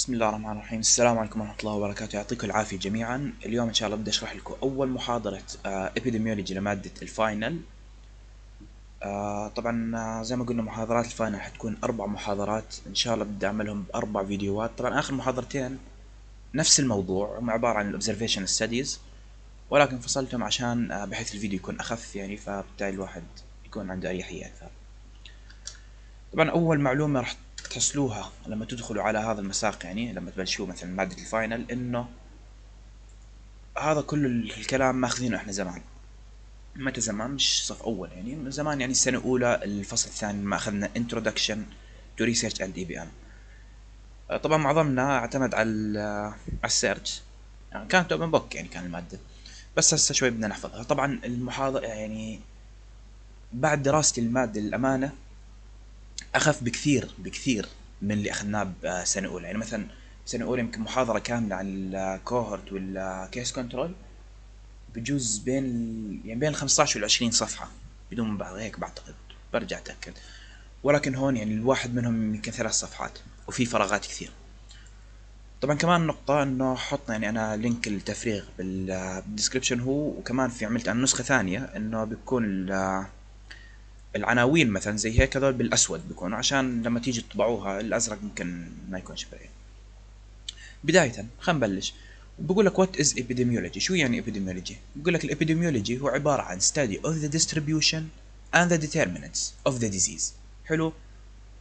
بسم الله الرحمن الرحيم. السلام عليكم ورحمة الله وبركاته. يعطيكم العافية جميعا. اليوم إن شاء الله بدي أشرح لكم أول محاضرة epidemiology لمادة ال final آه، طبعا آه، زي ما قلنا محاضرات ال final حتكون أربع محاضرات. إن شاء الله بدي أعملهم بأربع فيديوهات. طبعا آخر محاضرتين نفس الموضوع هم عبارة عن ال observation studies ولكن فصلتهم عشان آه، بحيث الفيديو يكون أخف يعني فبالتالي الواحد يكون عنده أريحية أكثر. طبعا أول معلومة راح تحصلوها لما تدخلوا على هذا المساق يعني لما تبلشوا مثلا مادة ال final إنه هذا كل الكلام ماخذينه إحنا زمان. متى زمان؟ مش صف أول يعني زمان يعني السنة الأولى الفصل الثاني ما أخذنا introduction to research and EBM طبعا معظمنا اعتمد على على ال search يعني كانت open book يعني كان المادة. بس هسه شوي بدنا نحفظها. طبعا المحاضرة يعني بعد دراستي المادة للأمانة أخف بكثير بكثير من اللي أخذناه بسنه أولى. يعني مثلا سنة أولى يمكن محاضرة كاملة عن ال cohort وال case control بجوز بين يعني بين ال 15 وال 20 صفحة بدون مبالغه هيك بعتقد برجع أتأكد. ولكن هون يعني الواحد منهم يمكن ثلاث صفحات وفي فراغات كثير. طبعا كمان نقطة إنه حطنا يعني أنا link التفريغ بال description هو وكمان في عملت أنا نسخة ثانية إنه بيكون العناوين مثلا زي هيك هذول بالأسود بيكونوا عشان لما تيجي تطبعوها الأزرق ممكن ما يكونش باين بداية خلينا نبلش. بقول لك what is epidemiology شو يعني epidemiology بقول لك ال epidemiology هو عبارة عن study of the distribution and the determinants of the disease. حلو؟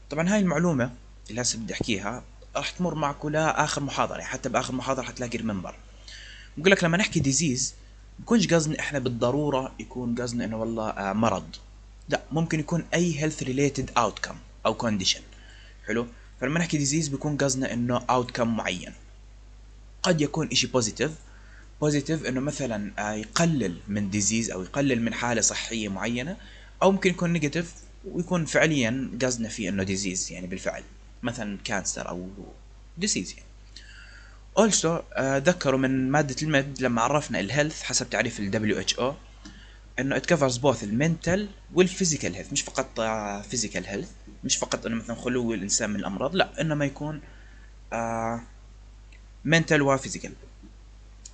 طبعا هاي المعلومة اللي هسه بدي أحكيها راح تمر معكم لاخر محاضرة يعني حتى بآخر محاضرة حتلاقي المنبر بقول لك لما نحكي disease بكونش قصدنا إحنا بالضرورة يكون قصدنا إنه والله آه، مرض. لا ممكن يكون أي health related outcome أو condition. حلو؟ فلما نحكي disease بيكون قصدنا إنه outcome معين. قد يكون إشي positive positive إنه مثلا آه، يقلل من disease أو يقلل من حالة صحية معينة أو ممكن يكون negative ويكون فعليا قصدنا فيه إنه disease يعني بالفعل. مثلا cancer أو disease يعني. Also uh, ذكروا من مادة ال med لما عرفنا ال health حسب تعريف ال WHO إنه it covers both ال mental وال physical health مش فقط physical health مش فقط إنه مثلا خلو الإنسان من الأمراض لا إنما يكون mental و physical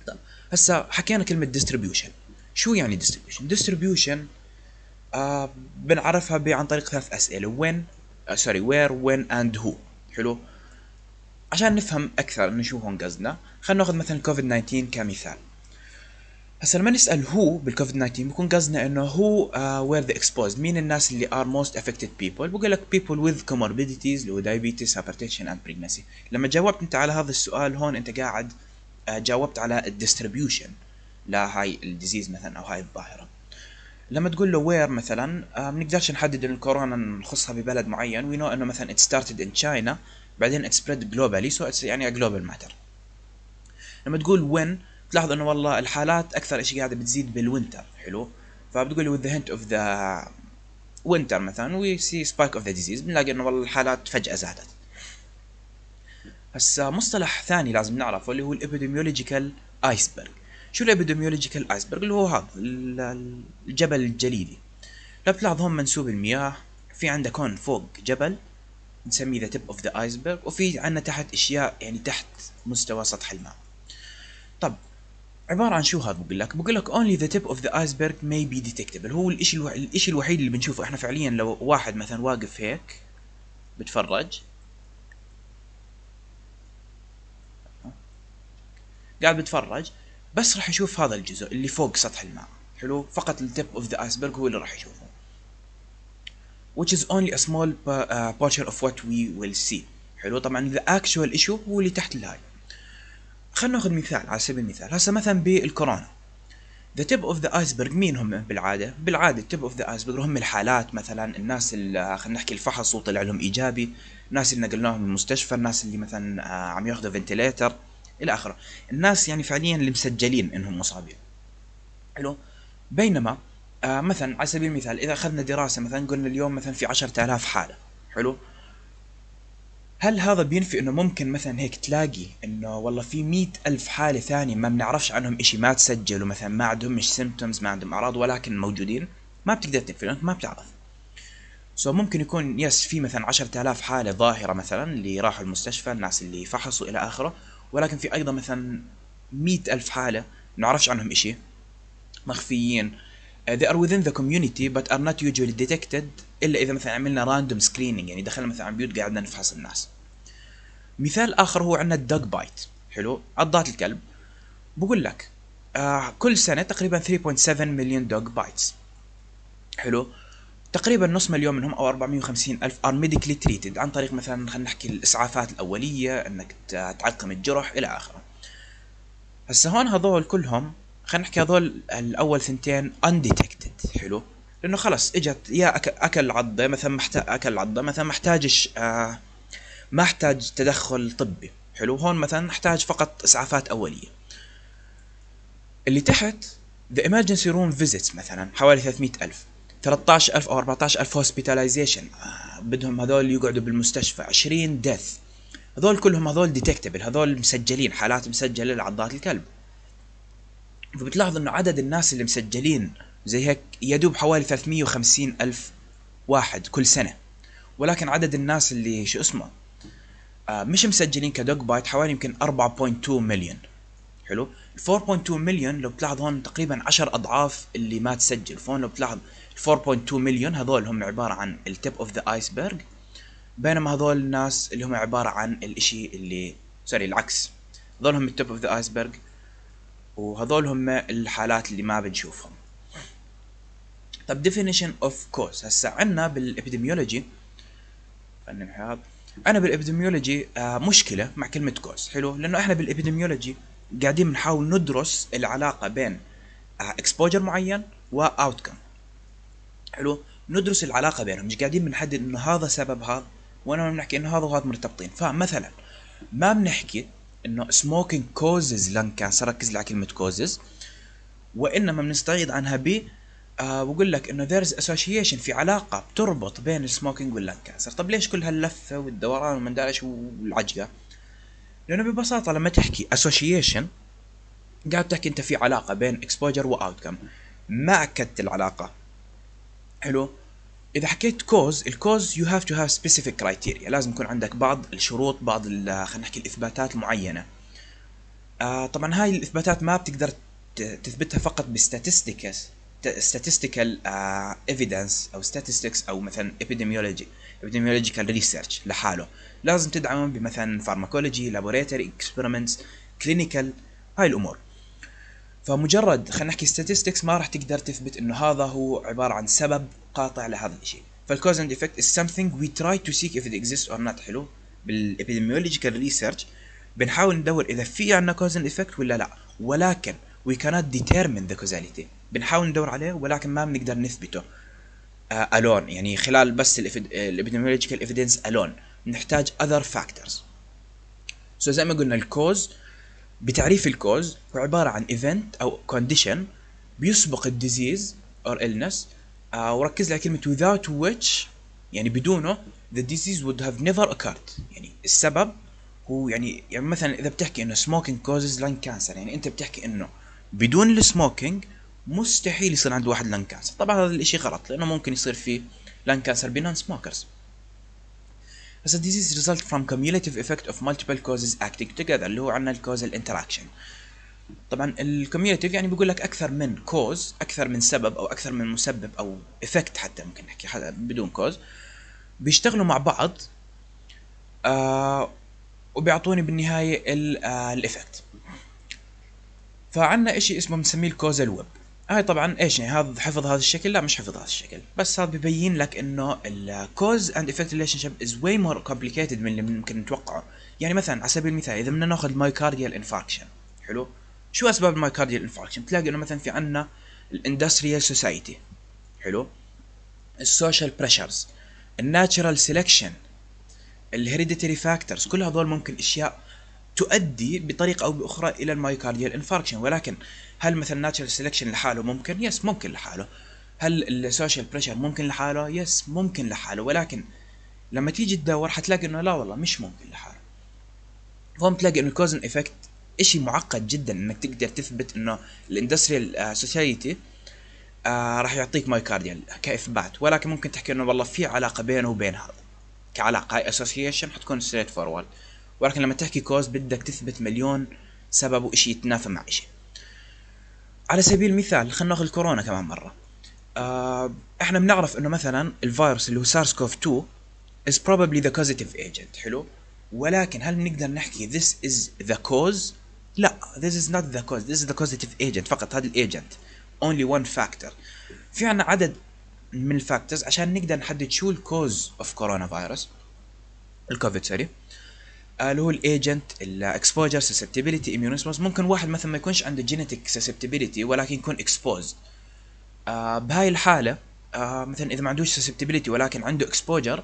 طيب هسا حكينا كلمة distribution. شو يعني distribution distribution آه بنعرفها عن طريق ثلاث أسئلة. when sorry where when and who حلو؟ عشان نفهم أكثر إنه شو هون قصدنا خلينا ناخذ مثلا كوفيد 19 كمثال. هسا لما نسأل هو بالكوفيد 19 بكون قصدنا إنه هو where the exposed مين الناس اللي are most affected people بقول لك people with comorbidities اللي هو diabetes hypertension and pregnancy لما جاوبت أنت على هذا السؤال هون أنت قاعد uh, جاوبت على ال distribution لهاي ال disease مثلا أو هاي الظاهرة. لما تقول له where مثلا ما بنقدرش نحدد إن الكورونا نخصها ببلد معين. we know إنه مثلا it started in China بعدين it spread globally so it's يعني global matter لما تقول when تلاحظ إنه والله الحالات أكثر شيء قاعدة بتزيد بال winter حلو؟ فبتقول the hint of the winter مثلا we see spike of the disease بنلاقي إنه والله الحالات فجأة زادت. هسا مصطلح ثاني لازم نعرفه اللي هو ال epidemiological iceberg شو ال epidemiological iceberg اللي هو هذا الجبل الجليدي. لو بتلاحظ هون منسوب المياه في عندك هون فوق جبل نسميه the tip of the iceberg وفي عندنا تحت أشياء يعني تحت مستوى سطح الماء. طب عبارة عن شو هذا بقول لك؟ بقول لك only the tip of the iceberg may be detectable هو الإشي ألو... الإشي الوحيد اللي بنشوفه إحنا فعليا لو واحد مثلا واقف هيك بتفرج. قاعد بتفرج بس راح يشوف هذا الجزء اللي فوق سطح الماء. حلو؟ فقط ال tip of the iceberg هو اللي راح يشوفه. Which is only a small uh, portion of what we will see. حلو؟ طبعا the actual issue هو اللي تحت الهاي. خلينا ناخذ مثال على سبيل المثال هسه مثلا بالكورونا the tip of the iceberg مين هم بالعادة؟ بالعادة ال tip of the iceberg هم الحالات مثلا الناس اللي خلينا نحكي الفحص وطلع لهم إيجابي، الناس اللي نقلناهم المستشفى، الناس اللي مثلا آه، عم ياخذوا ventilator إلى آخره، الناس يعني فعليا اللي مسجلين إنهم مصابين. حلو؟ بينما آه مثلا على سبيل المثال إذا أخذنا دراسة مثلا قلنا اليوم مثلا في 10000 حالة، حلو؟ هل هذا بينفي إنه ممكن مثلا هيك تلاقي إنه والله في مئة ألف حالة ثانية ما بنعرفش عنهم إشي ما تسجلوا مثلا ما عندهم مش symptoms ما عندهم أعراض ولكن موجودين. ما بتقدر تنفي ما بتعرف. so so ممكن يكون yes في مثلا عشرة آلاف حالة ظاهرة مثلا اللي راحوا المستشفى الناس اللي فحصوا إلى آخره ولكن في أيضا مثلا مئة ألف حالة نعرفش عنهم إشي. مخفيين they are within the community but are not usually detected إلا إذا مثلا عملنا random screening يعني دخلنا مثلا على بيوت قاعدنا نفحص الناس. مثال آخر هو عندنا ال dog bite حلو؟ عضات الكلب. بقول لك آه كل سنة تقريبا 3.7 مليون dog bites حلو؟ تقريبا نص مليون منهم أو 450 ألف are medically treated عن طريق مثلا خلينا نحكي الإسعافات الأولية إنك تعقم الجرح إلى آخره. هسه هون هذول كلهم خلينا نحكي هذول الأول ثنتين undetected حلو؟ لأنه خلص إجت يا أكل عضة مثلا محتاج أكل عضة مثلا محتاجش آه ما احتاج تدخل طبي حلو؟ هون مثلا احتاج فقط إسعافات أولية. اللي تحت the emergency room visits مثلا حوالي 300 ألف 13000 أو 14000 hospitalization آه بدهم هذول يقعدوا بالمستشفى 20 death هذول كلهم هذول detectable هذول مسجلين حالات مسجلة لعضات الكلب. فبتلاحظ إنه عدد الناس اللي مسجلين زي هيك يدوب حوالي 350 ألف واحد كل سنة. ولكن عدد الناس اللي شو اسمه؟ آه مش مسجلين ك dog bite حوالي يمكن 4.2 مليون. حلو؟ 4.2 مليون لو بتلاحظ هون تقريبا 10 أضعاف اللي ما تسجل. فهون لو بتلاحظ 4.2 مليون هذول هم عبارة عن ال tip of the iceberg بينما هذول الناس اللي هم عبارة عن الإشي اللي sorry العكس. هذول هم ال tip of the iceberg وهذول هم الحالات اللي ما بنشوفهم. طب definition of cause. هسا عندنا بال epidemiology نمحي هذا أنا بال epidemiology مشكلة مع كلمة cause حلو؟ لأنه إحنا بال epidemiology قاعدين بنحاول ندرس العلاقة بين exposure آه معين و outcome حلو؟ ندرس العلاقة بينهم. مش قاعدين بنحدد إنه هذا سبب هذا وإنما بنحكي إنه هذا وهذا مرتبطين. فمثلا ما بنحكي إنه smoking causes lung cancer ركز على كلمة causes وإنما بنستعيض عنها ب آه بقول لك إنه there's association في علاقة بتربط بين ال smoking وال lung cancer طب ليش كل هاللفة والدوران ومن دارش والعجقة؟ لأنه ببساطة لما تحكي association قاعد تحكي أنت في علاقة بين exposure و outcome ما أكدت العلاقة. حلو؟ إذا حكيت cause ال cause you have to have specific criteria لازم يكون عندك بعض الشروط بعض خلينا نحكي الإثباتات المعينة. آه طبعا هاي الإثباتات ما بتقدر تثبتها فقط ب statistics statistical uh, evidence أو statistics أو مثلا epidemiology epidemiological research لحاله. لازم تدعمه بمثلا pharmacology laboratory experiments clinical هاي الأمور. فمجرد خلينا نحكي statistics ما راح تقدر تثبت إنه هذا هو عبارة عن سبب قاطع لهذا الشيء. فال cause and effect is something we try to seek if it exists or not. حلو؟ بالepidemiological research بنحاول ندور إذا في عندنا cause and effect ولا لا. ولكن we cannot determine the causality. بنحاول ندور عليه ولكن ما بنقدر نثبته. alone uh, يعني خلال بس ال epidemiological evidence alone نحتاج other factors. سو زي ما قلنا ال cause بتعريف ال cause هو عبارة عن event أو condition بيسبق ال disease اور illness. uh, وركز على كلمة without which يعني بدونه the disease would have never occurred. يعني السبب هو يعني يعني مثلا إذا بتحكي إنه smoking causes lung cancer يعني أنت بتحكي إنه بدون ال smoking مستحيل يصير عند واحد lung cancer طبعا هذا الإشي غلط لأنه ممكن يصير في lung cancer ب non-smokers بس a disease result from cumulative effect of multiple causes acting together. اللي هو عندنا ال causal interaction. طبعا ال cumulative يعني بيقول لك أكثر من cause أكثر من سبب أو أكثر من مسبب أو effect حتى ممكن نحكي بدون cause بيشتغلوا مع بعض آه وبيعطوني بالنهاية ال effect فعندنا إشي اسمه بنسميه ال causal web هاي طبعا إيش يعني؟ هذا حفظ هذا الشكل؟ لا مش حفظ هذا الشكل. بس هذا ببين لك إنه ال cause and effect relationship is way more complicated من اللي ممكن نتوقعه. يعني مثلا على سبيل المثال إذا بدنا نأخذ myocardial infarction حلو؟ شو أسباب ال myocardial infarction تلاقي إنه مثلا في عندنا ال industrial society حلو؟ ال social pressures ال natural selection ال hereditary factors كل هذول ممكن أشياء تؤدي بطريقة أو بأخرى إلى ال myocardial infarction ولكن هل مثلا natural selection لحاله ممكن؟ yes ممكن لحاله. هل ال social pressure ممكن لحاله؟ yes ممكن لحاله. ولكن لما تيجي تدور حتلاقي إنه لا والله مش ممكن لحاله. فهم تلاقي إنه ال cause and effect إشي معقد جدا إنك تقدر تثبت إنه ال industrial society آه راح يعطيك myocardial كاثبات ولكن ممكن تحكي إنه والله في علاقة بينه وبين هذا. كعلاقة هاي association حتكون straightforward ولكن لما تحكي cause بدك تثبت مليون سبب وشيء يتنافى مع شيء على سبيل المثال خلينا ناخذ الكورونا كمان مرة. آه إحنا بنعرف إنه مثلا الفيروس اللي هو SARS-CoV 2 is probably the causative agent حلو؟ ولكن هل بنقدر نحكي this is the cause لا this is not the cause this is the causative agent فقط هذا ال agent only one factor. في عنا عدد من ال factors عشان نقدر نحدد شو ال cause of coronavirus الكوفيد سوري اللي هو ال agent ال exposure susceptibility اميونيزموس ممكن واحد مثلا ما يكونش عنده genetic susceptibility ولكن يكون exposed آه بهاي الحالة آه مثلا إذا ما عندوش susceptibility ولكن عنده exposure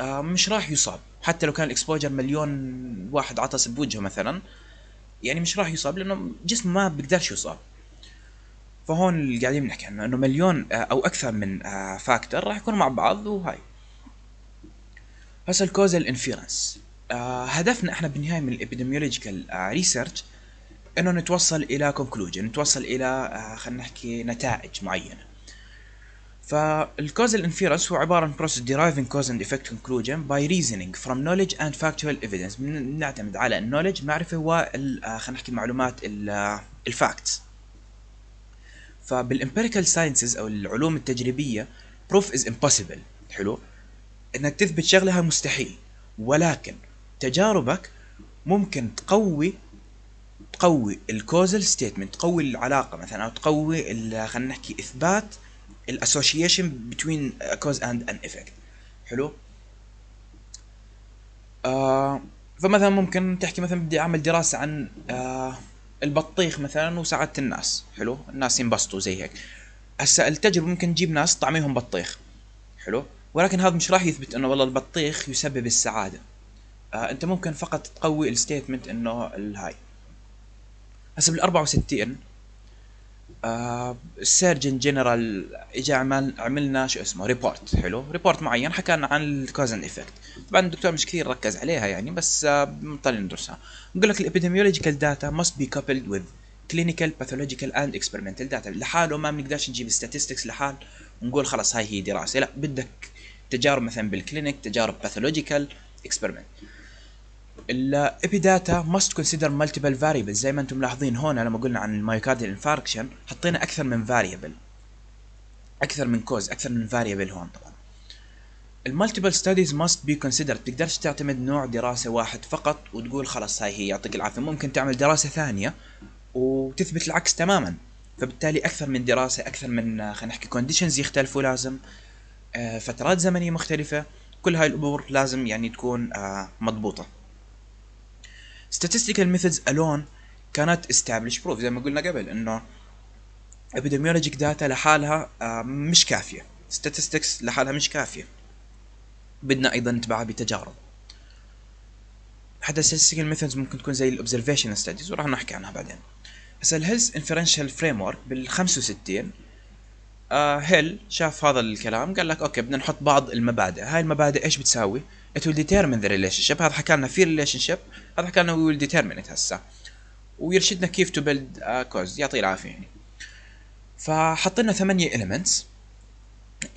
آه مش راح يصاب. حتى لو كان ال exposure مليون واحد عطس بوجهه مثلا يعني مش راح يصاب لأنه جسمه ما بيقدرش يصاب. فهون اللي قاعدين بنحكي عنه إنه مليون أو أكثر من factor راح يكونوا مع بعض وهاي. هسه ال causal inference هدفنا إحنا بالنهاية من ال epidemiological research إنه نتوصل إلى conclusion نتوصل إلى آه خلينا نحكي نتائج معينة. فال causal inference هو عبارة عن process deriving cause and effect conclusion by reasoning from knowledge and factual evidence. بنعتمد على ال knowledge معرفة و خلينا نحكي المعلومات ال facts فبال empirical sciences أو العلوم التجريبية proof is impossible. حلو؟ إنك تثبت هاي مستحيل. ولكن تجاربك ممكن تقوي تقوي ال causal statement تقوي العلاقة مثلا أو تقوي خلينا نحكي إثبات ال association between cause and an effect حلو؟ آه فمثلا ممكن تحكي مثلا بدي أعمل دراسة عن آه البطيخ مثلا وسعادة الناس. حلو؟ الناس ينبسطوا زي هيك. هسا التجربة ممكن تجيب ناس طعميهم بطيخ. حلو؟ ولكن هذا مش راح يثبت إنه والله البطيخ يسبب السعادة. أنت ممكن فقط تقوي ال statement إنه الهاي. هسه بال 64 آه ال Surgeon General اجى عمل عملنا شو اسمه report حلو؟ report معين حكى لنا عن ال cause and effect طبعا الدكتور مش كثير ركز عليها يعني بس آه بنضطر ندرسها بقول لك ال epidemiological data must be coupled with clinical pathological and experimental data. لحاله ما بنقدرش نجيب statistics لحال ونقول خلاص هاي هي دراسة. لا بدك تجارب مثلا بال clinic تجارب pathological experiment ال epi data must consider multiple variables. زي ما أنتم ملاحظين هون لما قلنا عن ال myocardial infarction حطينا أكثر من variable. أكثر من cause أكثر من variable هون طبعا. ال multiple studies must be considered. تقدرش تعتمد نوع دراسة واحد فقط وتقول خلاص هاي هي يعطيك العافية. ممكن تعمل دراسة ثانية وتثبت العكس تماما. فبالتالي أكثر من دراسة أكثر من خلينا نحكي conditions يختلفوا لازم. فترات زمنية مختلفة. كل هاي الأمور لازم يعني تكون مضبوطة. Statistical methods alone cannot establish proof. زي ما قلنا قبل إنه epidemiologic data لحالها مش كافية. Statistics لحالها مش كافية. بدنا أيضا نتبعها بتجارب. حتى statistical methods ممكن تكون زي ال observation studies وراح نحكي عنها بعدين. هسا inferential framework بال 65 آه هيل شاف هذا الكلام قال لك okay بدنا نحط بعض المبادئ. هاي المبادئ إيش بتساوي؟ It will determine the relationship. هذا حكى لنا في relationship. هذا حكى لنا we will determine it هسه. ويرشدنا كيف to build a cause. يعطيه العافية يعني. فحطينا ثمانية elements.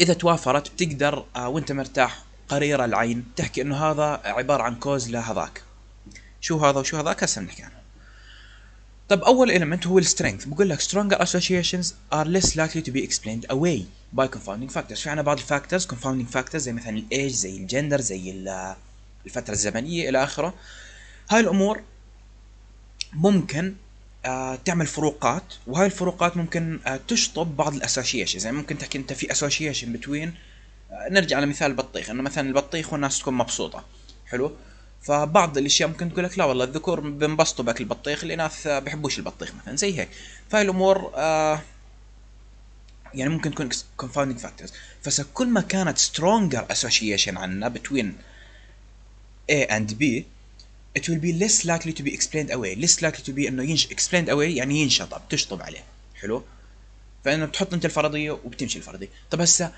إذا توافرت بتقدر آه وأنت مرتاح قرير العين تحكي إنه هذا عبارة عن cause لهذاك. شو هذا وشو هذاك؟ هسه بنحكي عنه. طب أول element هو ال strength بقول لك stronger associations are less likely to be explained away by confounding factors. في عنا بعض ال factors confounding factors زي مثلا الايج زي الجندر زي الفترة الزمنية إلى آخره. هاي الأمور ممكن آه تعمل فروقات وهاي الفروقات ممكن آه تشطب بعض ال association زي ممكن تحكي أنت في association between نرجع على مثال البطيخ إنه مثلا البطيخ والناس تكون مبسوطة. حلو؟ فبعض الأشياء ممكن تقول لك لا والله الذكور بينبسطوا بأكل البطيخ الإناث بيحبوش البطيخ مثلا زي هيك. فهاي الأمور آه يعني ممكن تكون confounding factors. فكل ما كانت stronger association عنا between A and B it will be less likely to be explained away. Less likely to be إنه ينش explained away يعني ينشطب تشطب عليه. حلو؟ فإنه بتحط أنت الفرضية وبتمشي الفرضية. طب هسه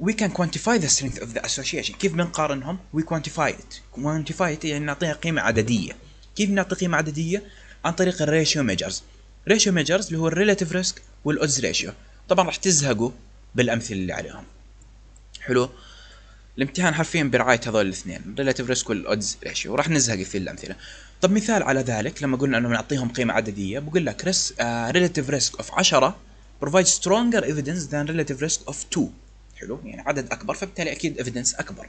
we can quantify the strength of the association. كيف بنقارنهم؟ We quantify it. Quantify it يعني نعطيها قيمة عددية. كيف نعطي قيمة عددية؟ عن طريق ال ratio measures ratio measures اللي هو ال relative risk وال odds ratio طبعا راح تزهقوا بالأمثلة اللي عليهم. حلو؟ الامتحان حرفيا برعاية هذول الاثنين. relative risk وال odds ratio وراح نزهق في الأمثلة. طب مثال على ذلك. لما قلنا إنه بنعطيهم قيمة عددية بقول لك relative risk of 10 provide stronger evidence than relative risk of 2 حلو؟ يعني عدد أكبر فبالتالي أكيد evidence أكبر.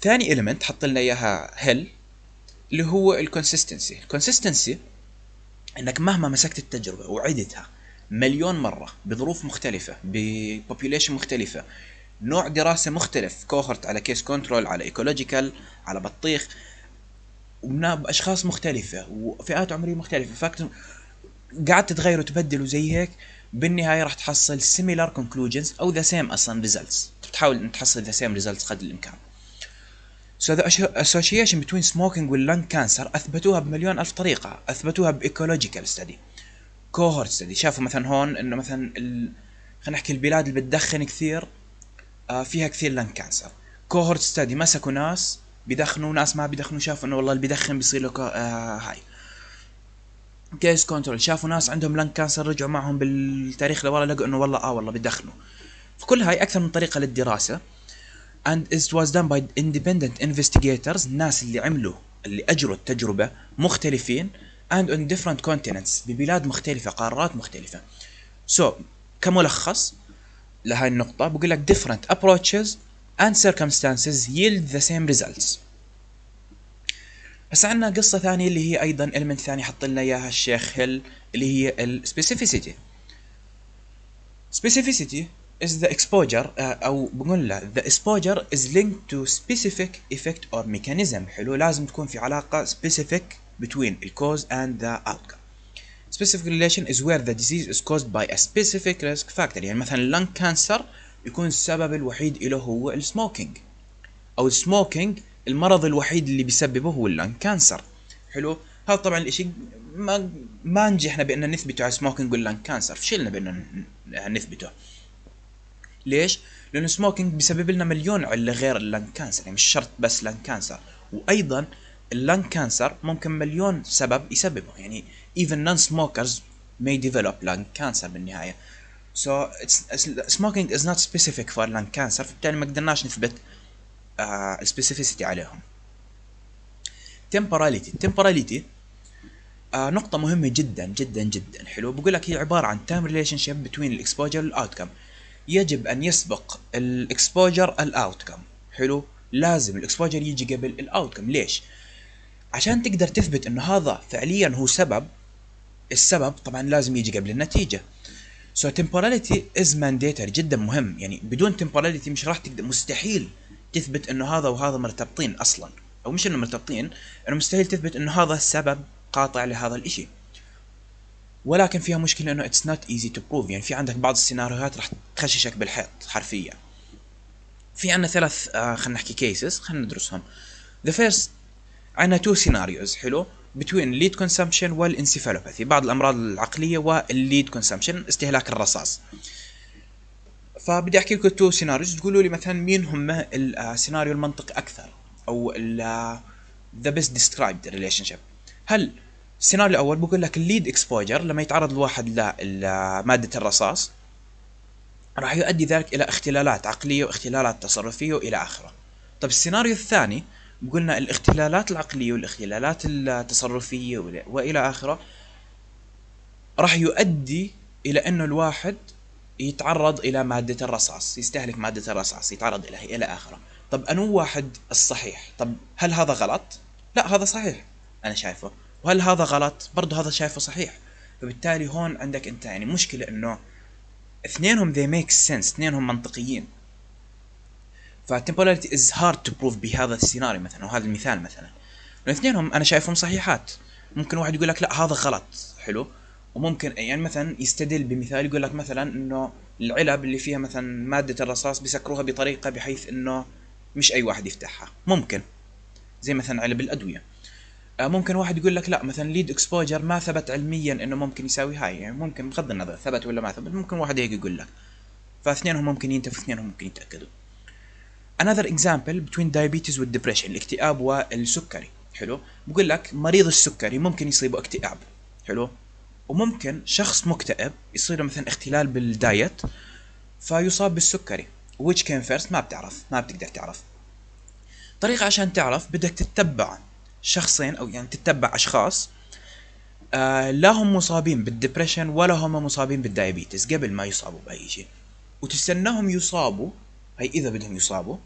ثاني element حط لنا إياها هيل اللي هو ال consistency ال consistency إنك مهما مسكت التجربة وعدتها مليون مرة بظروف مختلفة ب population مختلفة نوع دراسة مختلف cohort على case control على ecological على بطيخ بأشخاص مختلفة وفئات عمرية مختلفة. فا قعدت تغير وتبدل وزي هيك. بالنهاية راح تحصل similar conclusions أو the same أصلا results. تحاول تحصل the same results قدر الإمكان. So the association between smoking وال lung cancer أثبتوها بمليون ألف طريقة. أثبتوها ب ecological study cohort study شافوا مثلا هون إنه مثلا ال... خلينا نحكي البلاد اللي بتدخن كثير آه فيها كثير lung cancer cohort study مسكوا ناس بدخنوا ناس ما بدخنوا شافوا إنه والله اللي بدخن بيصير له آه هاي case control شافوا ناس عندهم lung cancer رجعوا معهم بالتاريخ لورا لقوا إنه والله آه والله بدخنوا فكل هاي أكثر من طريقة للدراسة. And it was done by independent investigators الناس اللي عملوا اللي أجروا التجربة مختلفين and on different continents ببلاد مختلفة قارات مختلفة. So كملخص لهاي النقطة بقول لك different approaches and circumstances yield the same results. بس عندنا قصة ثانية اللي هي أيضا element ثاني حط لنا إياها الشيخ هيل اللي هي ال specificity specificity is the exposure uh, أو بقول له the exposure is linked to specific effect or mechanism حلو لازم تكون في علاقة specific between the cause and the outcome specific relation is where the disease is caused by a specific risk factor يعني مثلا lung cancer يكون السبب الوحيد له هو السموكينج أو السموكينج المرض الوحيد اللي بيسببه هو اللنج كانسر حلو؟ هذا طبعا الإشي ما ما نجحنا بان نثبته على smoking وال lung cancer. فشلنا بان نثبته. ليش؟ لأنه smoking بيسبب لنا مليون علة غير ال lung cancer. يعني مش شرط بس lung cancer. وأيضا ال lung cancer ممكن مليون سبب يسببه. يعني even non smokers may develop lung cancer بالنهاية. So it's, smoking is not specific for lung cancer. فبالتالي ما قدرناش نثبت ال specificity عليهم. Temporality. Temporality آه نقطة مهمة جدا جدا جدا. حلو. بقول لك هي عبارة عن time relationship between ال exposure وال outcome يجب أن يسبق ال exposure ال outcome حلو. لازم ال exposure يجي قبل ال outcome ليش؟ عشان تقدر تثبت إنه هذا فعليا هو سبب. السبب طبعا لازم يجي قبل النتيجة. so so temporality is جدا مهم. يعني بدون temporality مش راح تقدر مستحيل تثبت إنه هذا وهذا مرتبطين أصلا. أو مش إنه مرتبطين إنه مستحيل تثبت إنه هذا السبب قاطع لهذا الإشي. ولكن فيها مشكلة إنه it's not easy to prove يعني في عندك بعض السيناريوهات راح تخششك بالحيط حرفيا. في عندنا ثلاث آه خلينا نحكي cases خلينا ندرسهم. the first عندنا two scenarios حلو؟ between ال lead consumption وال encephalopathy بعض الأمراض العقلية وال lead consumption استهلاك الرصاص. فبدي أحكي لكم two scenarios تقولوا لي مثلا مين هم السيناريو المنطقي أكثر أو the best described relationship هل السيناريو الأول بقول لك ال lead exposure لما يتعرض الواحد لماده الرصاص راح يؤدي ذلك إلى اختلالات عقلية واختلالات تصرفية وإلى آخرة. طب السيناريو الثاني قلنا الاختلالات العقلية والاختلالات التصرفية وإلى آخرة راح يؤدي إلى إنه الواحد يتعرض إلى مادة الرصاص يستهلك مادة الرصاص يتعرض إليها إلى آخره. طب انو واحد الصحيح. طب هل هذا غلط؟ لا هذا صحيح. أنا شايفه. وهل هذا غلط؟ برضه هذا شايفه صحيح. فبالتالي هون عندك أنت يعني مشكلة إنه اثنينهم they make sense اثنينهم منطقيين. فالتمبولاريتي is hard to prove بهذا السيناريو مثلا وهذا المثال مثلا. الاثنينهم أنا شايفهم صحيحات. ممكن واحد يقول لك لا هذا غلط. حلو. وممكن يعني مثلا يستدل بمثال يقول لك مثلا إنه العلب اللي فيها مثلا مادة الرصاص بيسكروها بطريقة بحيث إنه مش أي واحد يفتحها. ممكن. زي مثلا علب الأدوية. آه، ممكن واحد يقول لك لا مثلا lead exposure ما ثبت علميا إنه ممكن يساوي هاي. يعني ممكن بغض النظر ثبت ولا ما ثبت ممكن واحد هيك يقول لك. فاثنينهم ممكن ينتفوا اثنينهم ممكن يتأكدوا. Another example between diabetes وال depression الاكتئاب والسكري. حلو. بقول لك مريض السكري ممكن يصيبه اكتئاب. حلو. وممكن شخص مكتئب يصير له مثلا اختلال بال diet فيصاب بالسكري which came first ما بتعرف ما بتقدر تعرف. طريقة عشان تعرف بدك تتبع شخصين أو يعني تتبع أشخاص آه لا هم مصابين بال depression ولا هم مصابين بال diabetes قبل ما يصابوا بأي شيء. وتستناهم يصابوا هي إذا بدهم يصابوا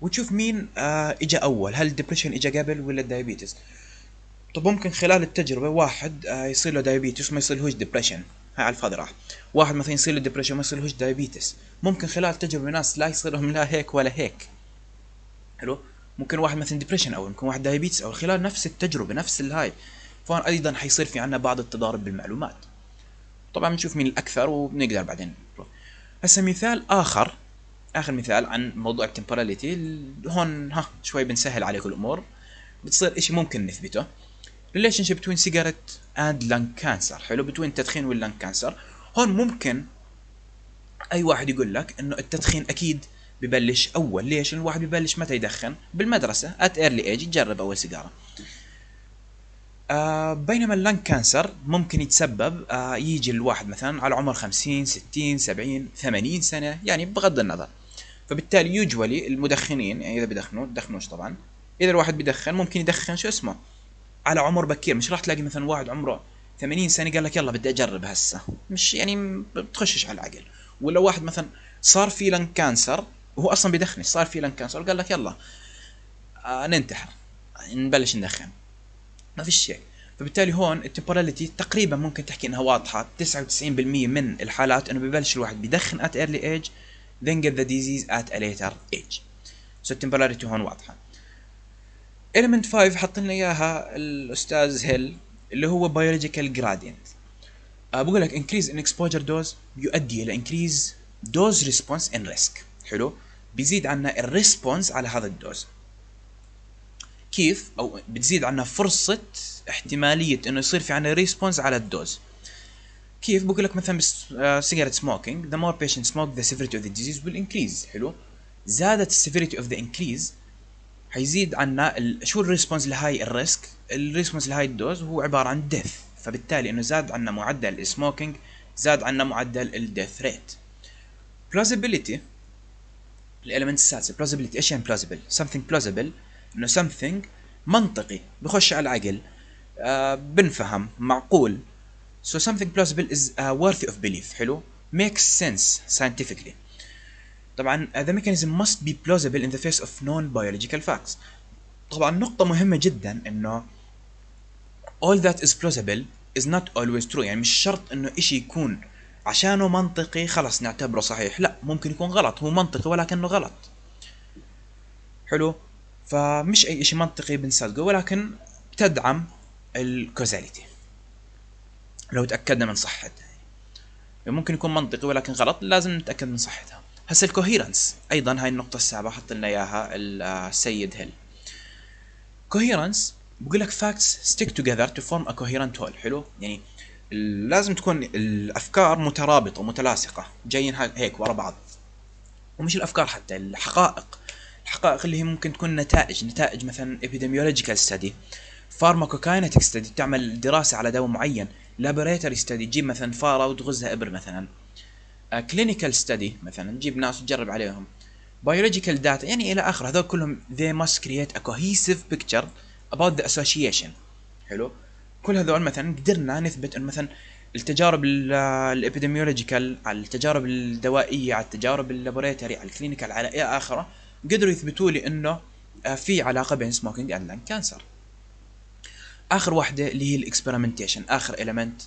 وتشوف مين آه اجى أول هل ال depression اجى قبل ولا ال diabetes طب ممكن خلال التجربة واحد آه يصير له diabetes ما يصيرلهوش depression هاي على الفاضي راح. واحد مثلا يصير له depression ما يصيرلهوش diabetes ممكن خلال التجربة ناس لا يصير لهم لا هيك ولا هيك. حلو؟ ممكن واحد مثلا depression أو ممكن واحد diabetes أو خلال نفس التجربة نفس الهاي. فهون أيضا حيصير في عنا بعض التضارب بالمعلومات. طبعا بنشوف مين الأكثر وبنقدر بعدين هسه مثال آخر آخر مثال عن موضوع ال temporality هون ها شوي بنسهل عليكم الأمور. بتصير إشي ممكن نثبته. Relationship between cigarette and lung cancer. حلو؟ between التدخين وال lung cancer هون ممكن أي واحد يقول لك إنه التدخين أكيد ببلش أول. ليش؟ لأن الواحد ببلش متى يدخن؟ بالمدرسة at early age يجرب أول سيجارة. آه بينما ال lung cancer ممكن يتسبب آه يجي الواحد مثلا على عمر 50 60 70 80 سنة يعني بغض النظر. فبالتالي usually المدخنين يعني إذا بدخنوا تدخنوش طبعا. إذا الواحد بدخن ممكن يدخن شو اسمه؟ على عمر بكير مش راح تلاقي مثلا واحد عمره 80 سنة قال لك يلا بدي أجرب هسه. مش يعني بتخشش على العقل. ولا واحد مثلا صار في lung cancer وهو أصلا بدخن صار في lung cancer قال لك يلا آه ننتحر نبلش ندخن. ما فيش شيء. فبالتالي هون التمبوراليتي تقريبا ممكن تحكي إنها واضحة 99% من الحالات إنه ببلش الواحد بدخن at early age then get the disease at a later age. So التمبوراليتي هون واضحة. Element 5 حط لنا إياها الأستاذ هيل اللي هو biological gradient. أه بقول لك increase in exposure dose يؤدي إلى increase dose response in risk. حلو؟ بيزيد عنا ال response على هذا ال dose. كيف؟ أو بتزيد عنا فرصة احتمالية إنه يصير في عنا response على ال dose. كيف؟ بقول لك مثلا سيجارة smoking the more patients smoke the severity of the disease will increase. حلو؟ زادت ال severity of the increase حيزيد عنا. شو ال response لهاي ال risk؟ ال response لهاي ال dose هو عبارة عن death فبالتالي إنه زاد عنا معدل ال smoking زاد عنا معدل الديث ريت plausibility. الاليمنت السادسة plausibility. إيش يعني plausible something plausible. إنه something منطقي. بخش على العقل. آه بنفهم. معقول. So something plausible is uh, worthy of belief. حلو. Makes sense scientifically. طبعا the mechanism must be plausible in the face of known biological facts. طبعا نقطة مهمة جدا إنه all that is plausible is not always true. يعني مش شرط إنه إشي يكون عشانه منطقي خلص نعتبره صحيح. لا ممكن يكون غلط. هو منطقي ولكنه غلط. حلو؟ فمش أي شيء منطقي بنصدقه ولكن تدعم ال causality لو تأكدنا من صحتها. يعني ممكن يكون منطقي ولكن غلط لازم نتأكد من صحتها. هسه ال coherence أيضا هاي النقطة السابعة حط لنا إياها السيد هيل. كوهيرنس بقول لك facts stick together to form a coherent whole. حلو؟ يعني لازم تكون الأفكار مترابطة متلاصقه جايين هيك ورا بعض. ومش الأفكار حتى الحقائق. الحقائق اللي هي ممكن تكون نتائج. نتائج مثلا epidemiological study pharmacokinetic study تعمل دراسة على دواء معين. laboratory study تجيب مثلا فاره وتغزها إبر مثلا. Clinical study مثلا تجيب ناس وتجرب عليهم. Biological data يعني إلى آخره. هذول كلهم they must create a cohesive picture about the association. حلو؟ كل هذول مثلا قدرنا نثبت إنه مثلا التجارب ال epidemiological على التجارب الدوائية على التجارب ال laboratory على ال clinical على إلى آخره قدروا يثبتوا لي إنه آه، في علاقة بين smoking and lung cancer آخر واحدة اللي هي ال experimentation آخر element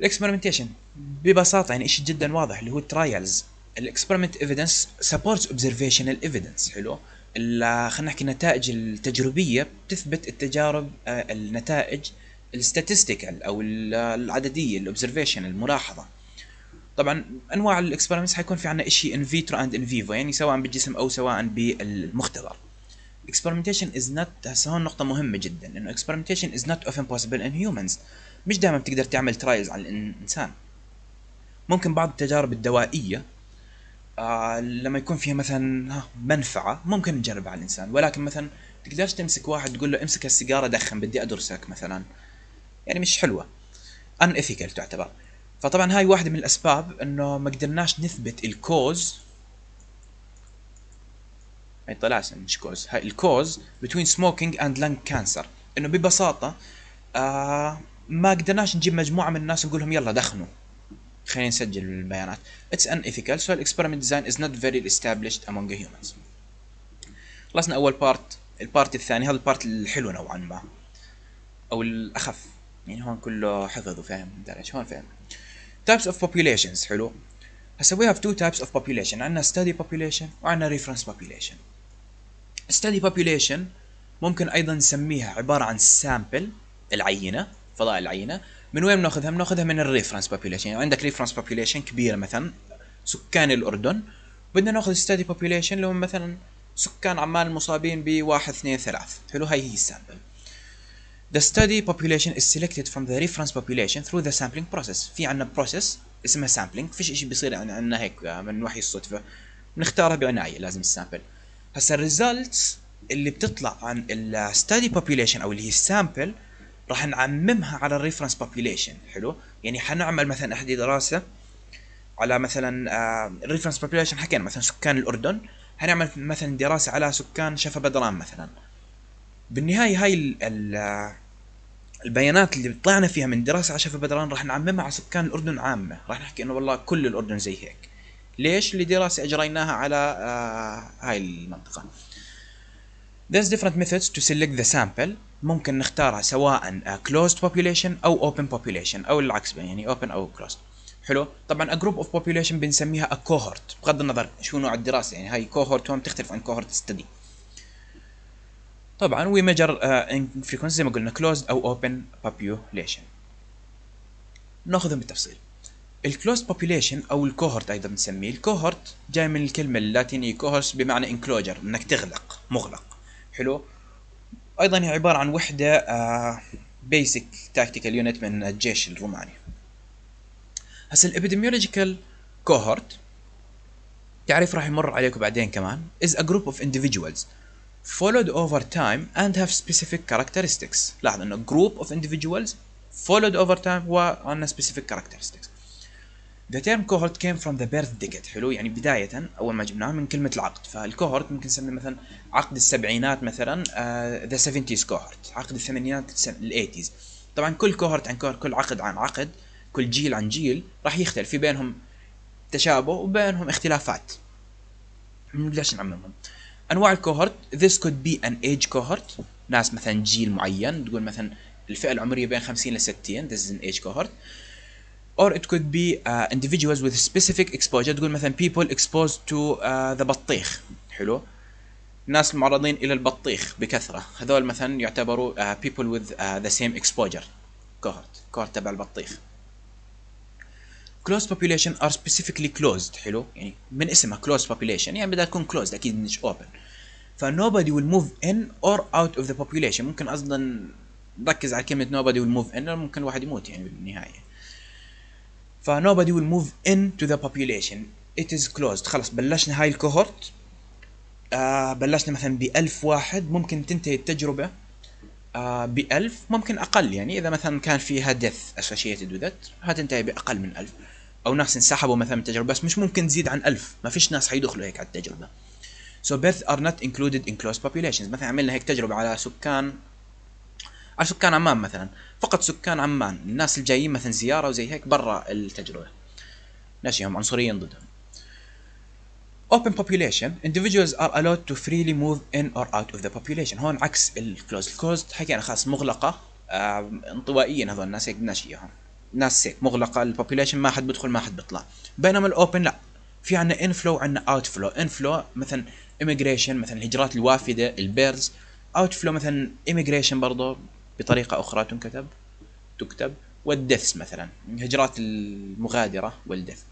ال experimentation ببساطة يعني شيء جدا واضح اللي هو ال trials ال experiment evidence supports observational evidence حلو. خلينا نحكي النتائج التجريبيه بتثبت التجارب آه، النتائج ال statistical أو العددية ال observation الملاحظة. طبعا أنواع ال experiments حيكون في عندنا شيء in vitro and in vivo يعني سواء بالجسم أو سواء بالمختبر. Experimentation is not هسه هون نقطة مهمة جدا إنه experimentation is not often possible in humans. مش دائما بتقدر تعمل trials على الإنسان. ممكن بعض التجارب الدوائية آه لما يكون فيها مثلا منفعة ممكن نجربها على الإنسان. ولكن مثلا تقدرش تمسك واحد تقول له امسك السيجارة دخن بدي أدرسك مثلا. يعني مش حلوة. ان تعتبر. فطبعا هاي واحدة من الأسباب إنه ما قدرناش نثبت ال cause هاي طلعت مش cause هاي ال cause between smoking and lung cancer. إنه ببساطة آه ما قدرناش نجيب مجموعة من الناس نقول لهم يلا دخنوا. خلينا نسجل البيانات it's unethical so the experiment design is not very established among humans خلصنا اول part ال part الثاني هذا ال part الحلو نوعا ما أو الاخف يعني هون كله حفظ وفهم ليش هون فهم types of populations حلو هسا we have two types of population عندنا study population وعندنا reference population study population ممكن أيضا نسميها عبارة عن sample العينة فضاء العينة من وين بناخذها؟ بناخذها من ال reference population. يعني عندك reference population كبيرة مثلا سكان الأردن. بدنا ناخذ study population اللي هم مثلا سكان عمان المصابين بواحد اثنين ثلاث. حلو؟ هاي هي ال sample. The study population is selected from the reference population through the sampling process. في عنا process اسمها sampling. فيش إشي بيصير عنا هيك من وحي الصدفة. بنختارها بعناية لازم ال sample. هسا ال results اللي بتطلع عن ال study population أو اللي هي ال sample راح نعممها على ال reference population. حلو؟ يعني حنعمل مثلا إحدى دراسة على مثلا ال reference population حكينا مثلا سكان الأردن. هنعمل مثلا دراسة على سكان شفا بدران مثلا. بالنهاية هاي ال ال البيانات اللي طلعنا فيها من دراسة على شفا بدران راح نعممها على سكان الأردن عامة. راح نحكي إنه والله كل الأردن زي هيك. ليش؟ لدراسة أجريناها على آه هاي المنطقة. There's different methods to select the sample. ممكن نختارها سواء closed population أو open population أو العكس يعني open أو closed. حلو؟ طبعا a group of population بنسميها a cohort. بغض النظر شو نوع الدراسة يعني هاي cohort هون تختلف عن cohort study. طبعا we measure in frequency زي ما قلنا closed أو open population. ناخذهم بالتفصيل. ال closed population أو ال cohort أيضا بنسميه. ال cohort جاي من الكلمة اللاتينية cohors بمعنى enclosure إنك تغلق مغلق. حلو؟ أيضا هي عباره عن وحده basic tactical unit من الجيش الروماني هسا ال epidemiological cohort تعرف راح يمر عليكم بعدين كمان is a group of individuals followed over time and have specific characteristics لاحظ انه group of individuals followed over time وعندنا specific characteristics The term cohort came from the birth decade. حلو؟ يعني بداية أول ما جبناه من كلمة العقد. فال cohort ممكن نسميه مثلا عقد السبعينات مثلا uh, the 70s cohort. عقد الثمانينات ال 80s طبعا كل cohort عن cohort كل عقد عن عقد كل جيل عن جيل راح يختلف. في بينهم تشابه وبينهم اختلافات. ليش نعممهم أنواع ال cohort this could be an age cohort. ناس مثلا جيل معين تقول مثلا الفئة العمرية بين 50 ل 60 this is an age cohort. Or it could be uh, individuals with specific exposure تقول مثلا people exposed to uh, the بطيخ حلو ناس المعرضين إلى البطيخ بكثره هذول مثلا يعتبروا uh, people with uh, the same exposure cohort cohort تبع البطيخ closed population are specifically closed حلو يعني من اسمها closed population يعني بدها تكون closed أكيد مش open ف nobody will move in or out of the population ممكن أصلا نركز على كلمة nobody will move in ممكن الواحد يموت يعني بالنهاية ف nobody will move into the population. It is closed. خلص بلشنا هاي الكوهورت. آه بلشنا مثلا بألف واحد. ممكن تنتهي التجربة آه بألف. ممكن أقل يعني. إذا مثلا كان فيها death associated with it هتنتهي بأقل من ألف. أو ناس انسحبوا مثلا من التجربة. بس مش ممكن تزيد عن ألف. ما فيش ناس حيدخلوا هيك على التجربة. So birth are not included in closed populations. مثلا عملنا هيك تجربة على سكان على سكان عمان مثلا. فقط سكان عمان. الناس الجايين مثلا زيارة وزي هيك برا التجربة. ناشيهم عنصريين ضدهم. Open population. Individuals are allowed to freely move in or out of the population. هون عكس ال close ال closed حكينا خلاص مغلقة. آه انطوائيا هذول. الناس هيك بدناش اياهم ناس هيك مغلقة. ال population ما حد بيدخل ما حد بيطلع. بينما ال open لا. في عندنا inflow عندنا outflow inflow مثلا immigration مثلا الهجرات الوافدة ال births. outflow مثلا emigration برضه بطريقة أخرى تنكتب تكتب وال deaths مثلا الهجرات المغادرة وال death.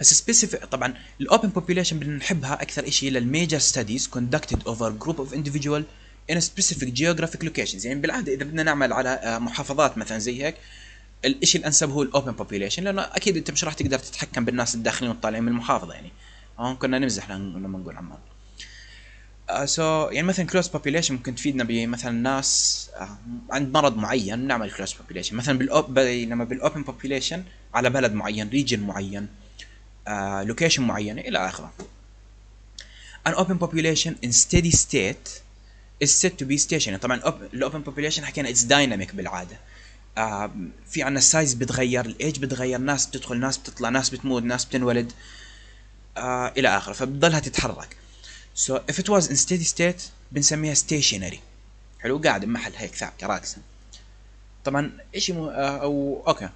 هسه specific طبعا ال open population بنحبها أكثر شيء لل major studies over group of individual in a specific geographic locations. يعني بالعادة إذا بدنا نعمل على محافظات مثلا زي هيك الشيء الانسب هو ال open population لأنه أكيد أنت مش راح تقدر تتحكم بالناس الداخلين والطالعين من المحافظة يعني. هون كنا نمزح لما نقول عمان. so, يعني مثلا close population ممكن تفيدنا بمثلا ناس uh, عند مرض معين نعمل كلوز population. مثلا بال op بينما بال open population على بلد معين region معين location uh, معينه إلى آخره. An open population in steady state is said to be stationary. طبعا ال open population حكينا it's dynamic بالعادة. آه في عنا ال size بتغير الايج بتغير ناس بتدخل ناس بتطلع ناس بتموت ناس بتنولد آه إلى آخره. فبتضلها تتحرك. So if it was in steady state بنسميها stationary. حلو؟ قاعد بمحل هيك ثابته راكزه طبعا إشي مو آه أو أوكي.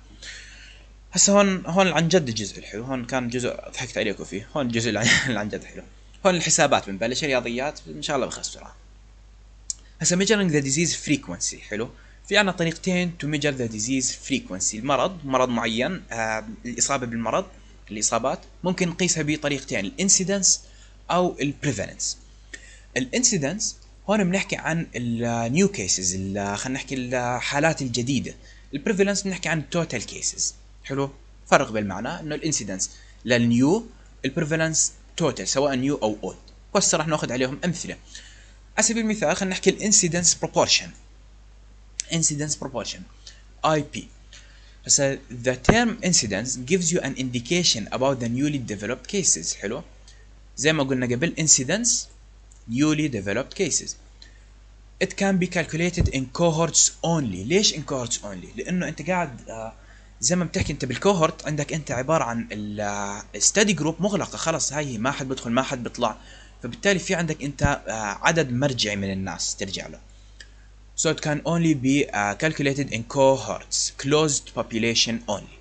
هسه هون هون عن جد الجزء الحلو. هون كان جزء ضحكت عليكم فيه. هون الجزء اللي عن جد حلو. هون الحسابات بنبلش رياضيات إن شاء الله بخسرها هسه measuring the disease frequency حلو؟ في عنا طريقتين to measure the disease frequency. المرض مرض معين آه الإصابة بالمرض الإصابات. ممكن نقيسها بطريقتين. ال incidence أو ال prevalence ال incidence هون بنحكي عن ال new cases خلينا نحكي الحالات الجديدة. ال prevalence بنحكي عن ال total cases حلو؟ فرق بالمعنى إنه ال incidence لل new ال prevalence total سواء new أو old وهسه راح ناخذ عليهم أمثلة. على سبيل المثال خلينا نحكي ال incidence proportion incidence proportion IP هسا the term incidence gives you an indication about the newly developed cases. حلو؟ زي ما قلنا قبل incidence newly developed cases it can be calculated in cohorts only ليش in cohorts only لأنه انت قاعد uh, زي ما بتحكي انت بال cohort عندك انت عباره عن ال study group مغلقه خلص هاي ما حد بدخل ما حد بيطلع فبالتالي في عندك انت عدد مرجعي من الناس ترجع له so it can only be uh, calculated in cohorts closed population only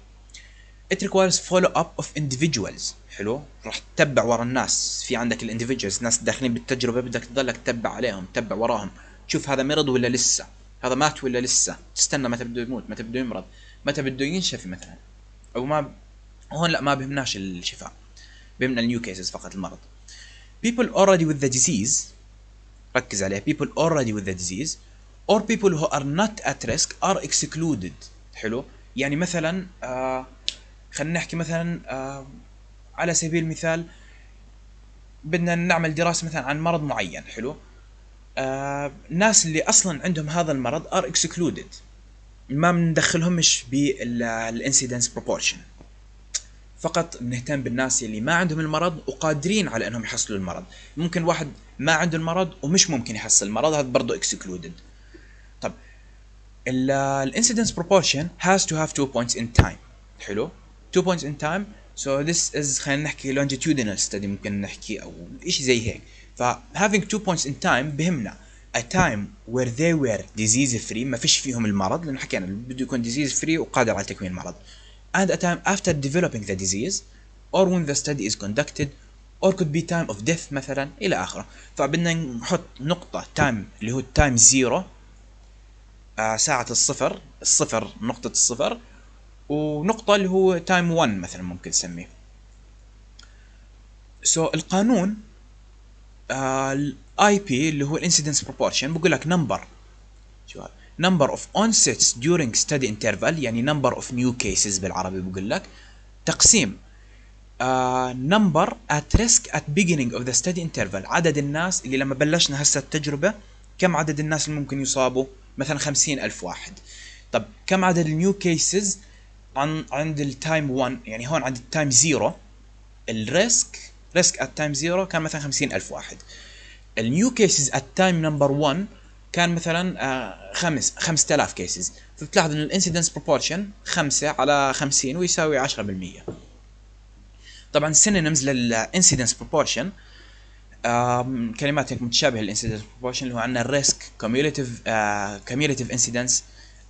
it requires follow up of individuals حلو راح تتبع ورا الناس. في عندك ال individuals ناس داخلين بالتجربة بدك تضلك تتبع عليهم تتبع وراهم. تشوف هذا مرض ولا لسه؟ هذا مات ولا لسه؟ تستنى متى بده يموت متى بده يمرض متى بده ينشفي مثلا. أو ما هون لا ما بهمناش الشفاء بهمنا النيو كيسز فقط المرض. People already with the disease ركز عليها people already with the disease or people who are not at risk are excluded. حلو؟ يعني مثلا آه خلينا نحكي مثلا آه على سبيل المثال بدنا نعمل دراسة مثلا عن مرض معين حلو؟ آه الناس اللي أصلا عندهم هذا المرض are excluded. ما بندخلهمش بال incidence proportion فقط بنهتم بالناس اللي ما عندهم المرض وقادرين على إنهم يحصلوا المرض. ممكن واحد ما عنده المرض ومش ممكن يحصل المرض هذا برضه excluded طب ال incidence proportion has to have two points in time. حلو؟ Two points in time so this is خلينا نحكي longitudinal study ممكن نحكي أو شيء زي هيك ف having two points in time بهمنا a time where they were disease free ما فيش فيهم المرض لأنه حكينا بده يكون disease free وقادر على تكوين المرض and a time after developing the disease or when the study is conducted or could be time of death مثلا إلى اخره فبدنا نحط نقطة time اللي هو time zero آه ساعة الصفر الصفر نقطة الصفر ونقطة اللي هو time 1 مثلا ممكن تسميه so, القانون ال I uh, P اللي هو ال incidence proportion بقول لك number شو number of onsets during study interval يعني number of new cases بالعربي بقول لك. تقسيم number at risk at beginning of the study interval. عدد الناس اللي لما بلشنا هسه التجربة كم عدد الناس اللي ممكن يصابوا؟ مثلا خمسين ألف واحد. طب كم عدد ال new cases عن عند ال time 1 يعني هون عند ال time 0 ال risk risk at time 0 كان مثلا خمسين ألف واحد. ال new cases at time number 1 كان مثلا آه خمس 5000 cases فبتلاحظ إن ال incidence proportion 5 على 50 ويساوي 10% طبعا synonyms لل incidence proportion كلمات متشابهة لل incidence proportion اللي هو عندنا ال risk cumulative cumulative incidence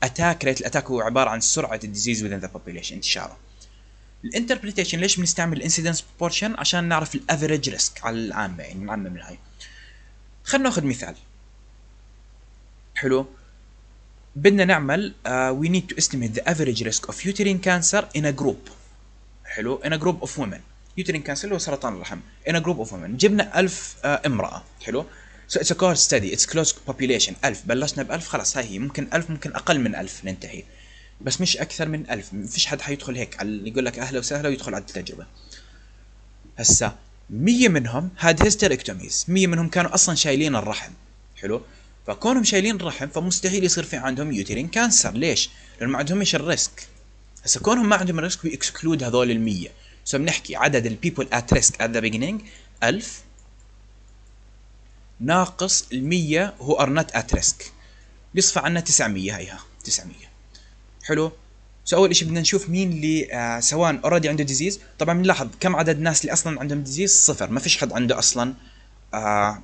attack rate ال attack هو عبارة عن سرعة ال disease within the population انتشاره. ال interpretation ليش بنستعمل ال incidence proportion عشان نعرف ال average risk على العامة يعني نعمم هاي خلينا ناخذ مثال. حلو. بدنا نعمل uh, we need to estimate the average risk of uterine cancer in a group. حلو. in a group of women. uterine cancer هو سرطان الرحم. in a group of women. جبنا ألف uh, امرأة. حلو. It's a cohort study. It's closed population. ألف. بلشنا بألف خلاص هاي هي. ممكن ألف ممكن أقل من ألف ننتهي. بس مش أكثر من ألف. ما فيش حد حيدخل هيك. على يقول لك أهلا وسهلا ويدخل على التجربة. هسا 100 منهم هاد hysterectomies 100 منهم كانوا أصلا شايلين الرحم. حلو؟ فكونهم شايلين الرحم فمستحيل يصير في عندهم uterine cancer ليش؟ لأنه ما عندهمش ال risk. هسه كونهم ما عندهم ال risk بي exclude هذول ال 100 so بنحكي عدد ال people at risk at the beginning. 1000 ناقص ال 100 who are not at risk بيصفى عنا 900 هيها 900 حلو؟ so أول شيء بدنا نشوف مين اللي آه سواء already عنده disease طبعا بنلاحظ كم عدد الناس اللي أصلا عندهم disease صفر. ما فيش حد عنده أصلا آه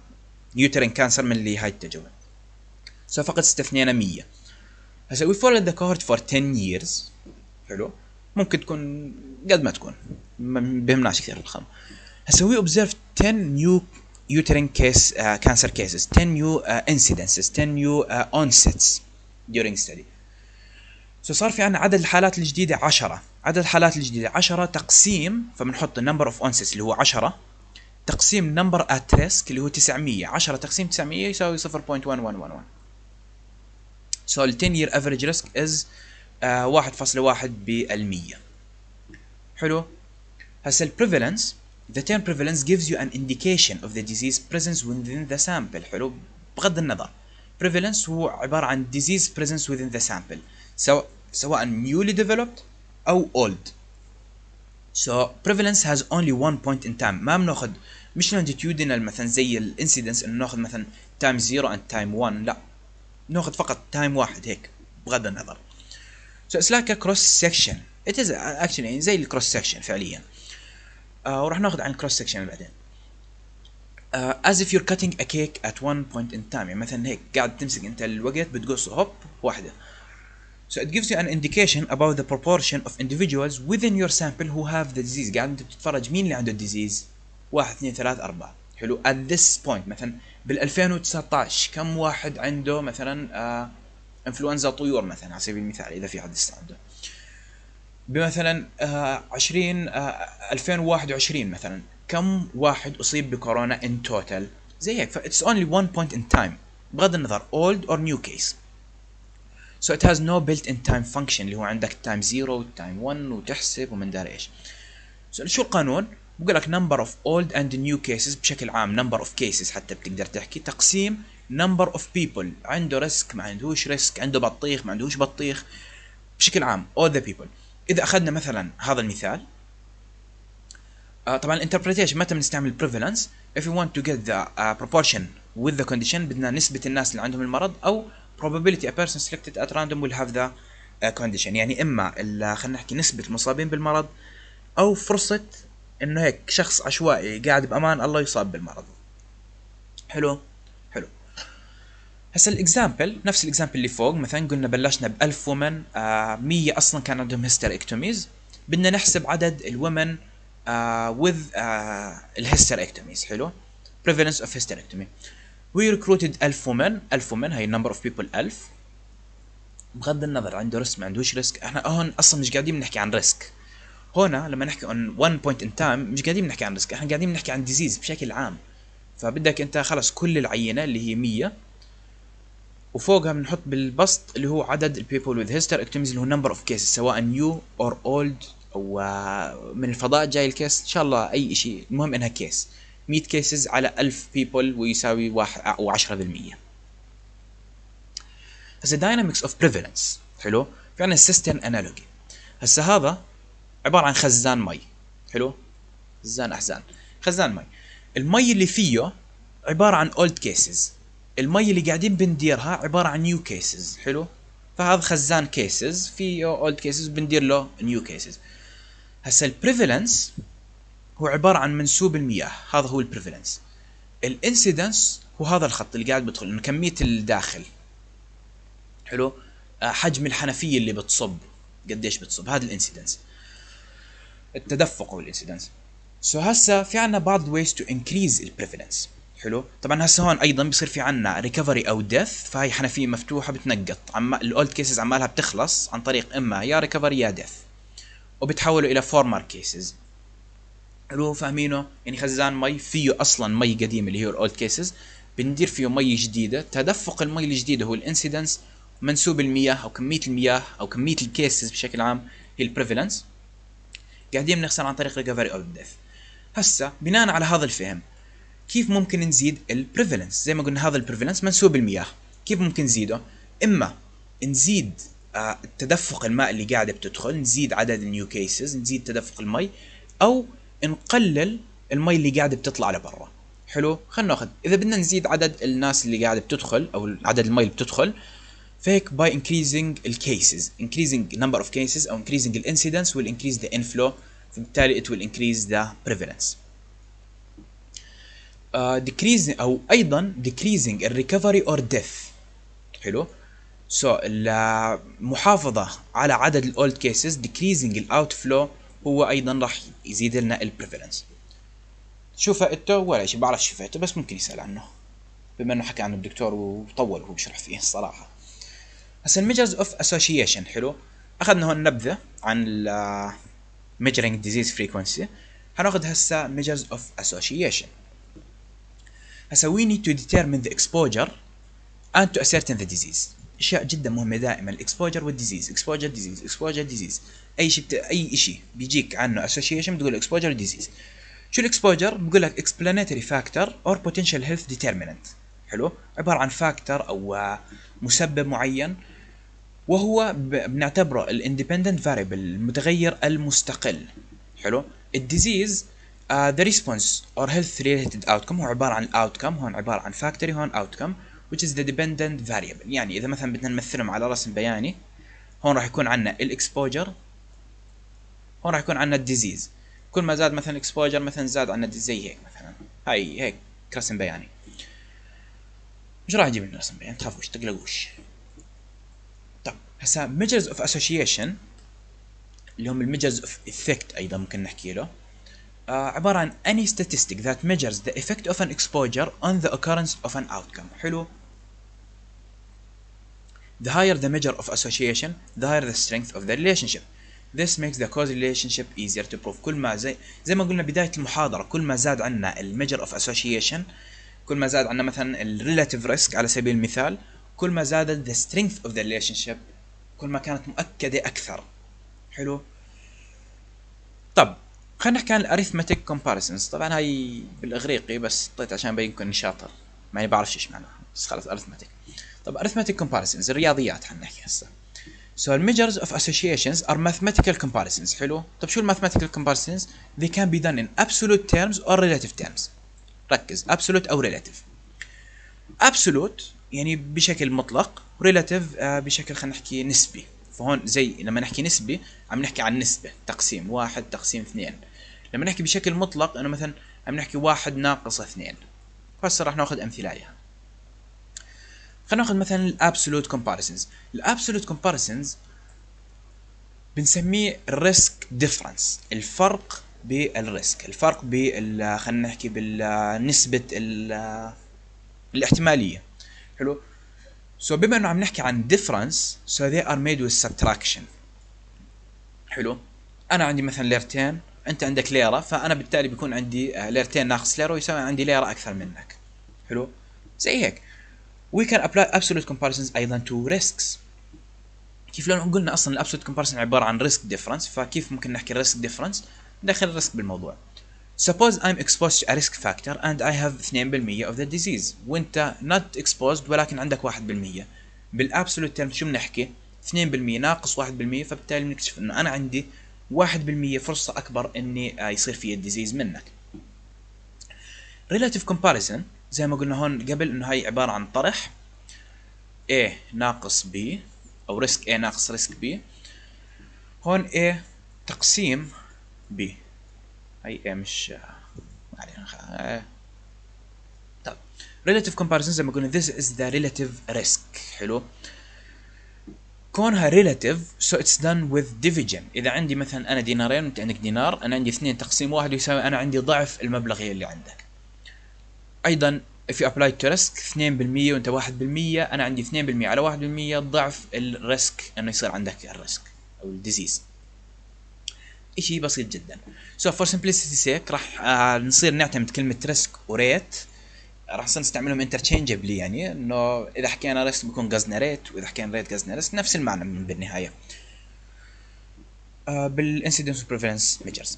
uterine cancer من اللي هاي التجربة. So فقط استثنينا 100 هسا we follow the cohort for 10 years. حلو؟ ممكن تكون قد ما تكون. ما بهمناش كثير الرقم هسا we observe 10 new uterine case uh, cancer cases 10 new uh, incidences 10 new uh, onsets during study. So صار في عندنا عدد الحالات الجديدة 10 عدد الحالات الجديدة 10 تقسيم فبنحط ال number of onsets اللي هو 10 تقسيم number at risk اللي هو 900 10 تقسيم 900 يساوي 0.1111 سو ال 10 year average risk is uh, 1.1 بالمية. حلو؟ هسا ال prevalence the term prevalence gives you an indication of the disease presence within the sample حلو بغض النظر prevalence هو عبارة عن disease presence within the sample سواء سواء newly developed أو old so prevalence has only one point in time ما بناخذ مش longitudinal مثلا زي الانسيدنس انه ناخذ مثلا time 0 and time 1 لا ناخذ فقط time واحد هيك بغض النظر so it's like a cross section it is actually يعني زي ال cross section فعليا uh, وراح ناخذ عن ال cross section بعدين. uh, as if you're cutting a cake at one point in time. يعني مثلا هيك قاعد تمسك أنت الوقت بتقص هوب واحدة. So it gives you an indication about the proportion of individuals within your sample who have the disease. قاعد أنت بتتفرج مين اللي عنده ال disease واحد اثنين ثلاث أربعة. حلو. At this point مثلا بال 2019 كم واحد عنده مثلا آه انفلونزا طيور مثلا؟ على سبيل المثال إذا في حد عنده بمثلا آه 20 آه 2021 مثلا. كم واحد أصيب بكورونا in total زي هيك. That's only one point in time. بغض النظر old or new case. So it has no built-in time function اللي هو عندك time 0 time 1 وتحسب ومن داري إيش. So شو القانون؟ بقول لك number of old and new cases بشكل عام number of cases حتى بتقدر تحكي. تقسيم number of people. عنده risk ما عندهوش risk عنده بطيخ ما عندهوش بطيخ. بشكل عام all the people. إذا أخذنا مثلا هذا المثال آه طبعا ال interpretation متى بنستعمل prevalence if you want to get the uh, proportion with the condition بدنا نسبة الناس اللي عندهم المرض أو probability a person selected at random will have the uh, condition. يعني إما خلينا نحكي نسبة المصابين بالمرض أو فرصة إنه هيك شخص عشوائي قاعد بأمان الله يصاب بالمرض. حلو؟ هسا ال example نفس ال example اللي فوق مثلا قلنا بلشنا ب 1000 women آه 100 أصلا كان عندهم hysterectomies بدنا نحسب عدد ال women آه ال hysterectomies حلو؟ Prevalence of hysterectomy. We recruited 1000 women 1000 women هي number of people 1000 بغض النظر عنده risk ما عندوش risk إحنا هون أصلا مش قاعدين بنحكي عن risk هنا لما نحكي عن one point in time مش قاعدين نحكي عن risk إحنا قاعدين نحكي عن disease بشكل عام. فبدك أنت خلص كل العينة اللي هي 100 وفوقها بنحط بالبسط اللي هو عدد ال people with hysterectomies اللي هو number of cases سواء new or old أو من الفضاء جاي ال case إن شاء الله أي شيء المهم إنها case 100 cases على 1000 people ويساوي واحد أو 10% هسه dynamics of prevalence. حلو؟ في عندنا system analogy. هسه هذا عبارة عن خزان مي. حلو؟ خزان أحزان. خزان مي. المي اللي فيه عبارة عن old cases المي اللي قاعدين بنديرها عبارة عن new cases حلو؟ فهذا خزان cases فيه old cases بندير له new cases هسا ال prevalence هو عبارة عن منسوب المياه هذا هو ال prevalence ال incidence هو هذا الخط اللي قاعد بدخل انه كمية الداخل. حلو؟ آه، حجم الحنفية اللي بتصب. قديش بتصب؟ هذا ال incidence التدفق أو ال incidence so هسه في عنا بعض ways to increase ال prevalence حلو. طبعا هسه هون أيضا بصير في عنا recovery أو death فهي حنفية مفتوحة بتنقط. عم ال old cases عمالها بتخلص عن طريق إما يا recovery يا death وبتحولوا إلى former cases حلو فاهمينه؟ يعني خزان مي فيه أصلا مي قديم اللي هي ال old cases بندير فيه مي جديدة. تدفق المي الجديدة هو ال incidence. منسوب المياه أو كمية المياه أو كمية ال cases بشكل عام هي ال prevalence قاعدين بنخسر عن طريق recovery أو death هسا بناء على هذا الفهم كيف ممكن نزيد ال prevalence زي ما قلنا هذا ال prevalence منسوب المياه كيف ممكن نزيده؟ إما نزيد آه، تدفق الماء اللي قاعدة بتدخل نزيد عدد ال new cases نزيد تدفق المي أو نقلل المي اللي قاعدة بتطلع لبرا. حلو؟ خلينا ناخذ. إذا بدنا نزيد عدد الناس اللي قاعدة بتدخل أو عدد المي اللي بتدخل فهيك by increasing ال cases increasing number of cases أو increasing ال incidence increase the inflow فبالتالي it will increase the prevalence. Uh, decreasing أو أيضا decreasing ال recovery or death. حلو؟ So so, المحافظة على عدد ال old cases decreasing ال outflow هو أيضا راح يزيد لنا ال prevalence شو فائدته ولا شيء بعرف شو فائدته بس ممكن يسأل عنه. بما إنه حكى عنه الدكتور وطول وهو بيشرح فيه الصراحة. هسا ال measures of association حلو؟ أخذنا هون نبذة عن ال measuring disease frequency. هناخذ هسا measures of association. هسا we need to determine the exposure and to ascertain the disease. أشياء جدا مهمة دائما. ال exposure وال disease exposure disease exposure disease أي شيء بت... أي شيء بيجيك عنه association بتقول exposure disease شو ال exposure بقول لك explanatory factor or potential health determinant. حلو؟ عبارة عن factor أو مسبب معين. وهو بنعتبره ال independent variable المتغير المستقل. حلو؟ ال disease uh, the response or health related outcome هو عبارة عن outcome هون عبارة عن factor هون outcome which is the dependent variable. يعني إذا مثلا بدنا نمثلهم على رسم بياني هون راح يكون عندنا ال exposure هون راح يكون عندنا ال disease كل ما زاد مثلا exposure مثلا زاد عندنا زي هيك مثلا. هاي هيك رسم بياني. مش راح أجيب لنا رسم بياني تخافوش تقلقوش. طب هسا measures of association اللي هم ال measures of effect أيضا ممكن نحكي له. عبارة عن any statistic that measures the effect of an exposure on the occurrence of an outcome حلو The higher the measure of association, the higher the strength of the relationship. This makes the cause relationship easier to prove. كل ما زي زي ما قلنا بداية المحاضرة كل ما زاد عنا ال measure of association كل ما زاد عنا مثلا ال relative risk على سبيل المثال كل ما زادت the strength of the relationship كل ما كانت مؤكدة أكثر. حلو؟ طب خلينا نحكي عن ال arithmetic comparisons طبعا هاي بالإغريقي بس حطيت عشان ابينكم اني شاطر. ما يعني بعرف إيش معناها. بس خلص arithmetic طب arithmetic comparisons الرياضيات خلينا نحكي هسه. So the measures of associations are mathematical comparisons. حلو؟ طب شو ال mathematical comparisons they can be done in absolute terms or relative terms. ركز. absolute أو relative. absolute يعني بشكل مطلق relative آه، بشكل خلينا نحكي نسبي. فهون زي لما نحكي نسبي عم نحكي عن نسبة تقسيم واحد تقسيم اثنين. لما نحكي بشكل مطلق إنه مثلا عم نحكي واحد ناقص اثنين. هسه راح ناخذ أمثلة عليها خلينا ناخذ مثلا ال absolute comparisons ال absolute comparisons بنسميه ال risk difference الفرق بال risk الفرق بال خلينا نحكي بالنسبة الاحتمالية. حلو؟ so so, بما إنه عم نحكي عن difference so they are made with subtraction. حلو. أنا عندي مثلا ليرتين أنت عندك ليره فأنا بالتالي بيكون عندي آه، ليرتين ناقص ليره ويساوي عندي ليره أكثر منك. حلو. زي هيك. We can apply absolute comparisons أيضا to risks. كيف لو قلنا أصلا ال absolute comparison عبارة عن risk difference فكيف ممكن نحكي risk difference ندخل ال risk بالموضوع. Suppose I'm exposed to a risk factor and I have 2% of the disease. وانت not exposed ولكن عندك 1% بال absolute term شو بنحكي؟ 2% ناقص 1% فبالتالي بنكتشف إنه أنا عندي 1% فرصة أكبر إني آه، يصير في ال disease منك. Relative comparison زي ما قلنا هون قبل إنه هاي عبارة عن طرح. A ناقص B أو risk A ناقص risk B. هون A تقسيم B. هاي A مش ما علينا طيب relative comparison زي ما قلنا this is the relative risk. حلو. كونها relative so it's done with division. إذا عندي مثلا أنا دينارين وأنت عندك دينار أنا عندي اثنين تقسيم واحد يساوي أنا عندي ضعف المبلغ اللي عندك. أيضا if you apply to risk 2% وأنت 1% أنا عندي 2% على 1% ضعف ال risk إنه يصير عندك ال risk أو ال disease اشي بسيط جدا. So for simplicity sake راح آه نصير نعتمد كلمة risk و rate راح نصير نستعملهم interchangeably يعني إنه إذا حكينا risk بيكون قصدنا rate وإذا حكينا rate قصدنا risk نفس المعنى آه بال incidence prevalence measures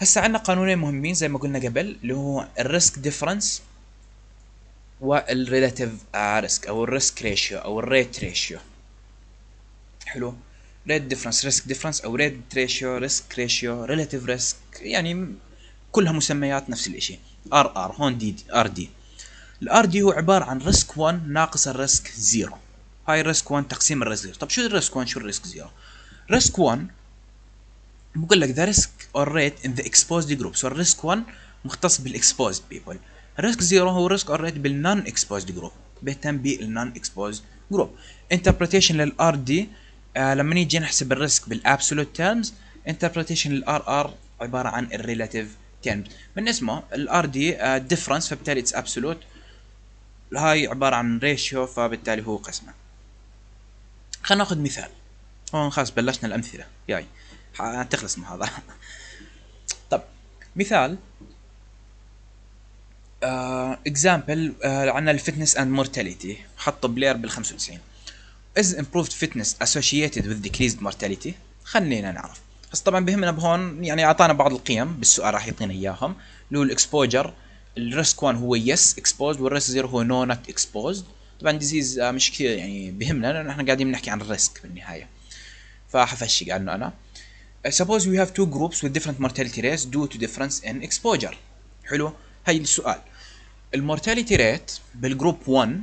هسه عندنا قانونين مهمين زي ما قلنا قبل اللي هو الريسك ديفرنس والريلاتيف ريسك أو الريسك ريشيو أو الريت ريشيو حلو؟ rate difference risk difference أو rate ratio risk ratio relative risk يعني كلها مسميات نفس الإشي. RR هون D RD ال RD هو عبارة عن risk 1 ناقص ال risk 0 هاي ال risk 1 تقسيم ال risk 0 طب شو ال risk 1 شو ال risk 0 risk 1 بقول لك the risk or rate in the exposed group so ال risk 1 مختص بال exposed people ال risk 0 هو risk or rate بال non exposed group بيهتم بال non exposed group interpretation لل RD آه لما نيجي نحسب ال risk بال absolute terms interpretation لل RR عبارة عن ال relative terms من اسمه ال RD difference فبالتالي it's absolute هاي عبارة عن ratio فبالتالي هو قسمه. خلينا ناخذ مثال. هون خلاص بلشنا الأمثلة. ياي. تخلص من هذا. طب مثال. example uh, uh, عندنا ال fitness and mortality حط Blair et al 95 is improved fitness associated with decreased mortality. خلينا نعرف. بس طبعا بهمنا بهون يعني أعطانا بعض القيم بالسؤال راح يعطينا إياهم. اللي هو ال exposure ال risk 1 هو yes exposed وال risk 0 هو no not exposed طبعا disease آه، مش كثير يعني بهمنا لأنه إحنا قاعدين بنحكي عن ال risk بالنهاية. فحفشق عنه أنا. Suppose we have two groups with different mortality rates due to difference in exposure. حلو؟ هاي السؤال. ال mortality rate بال group 1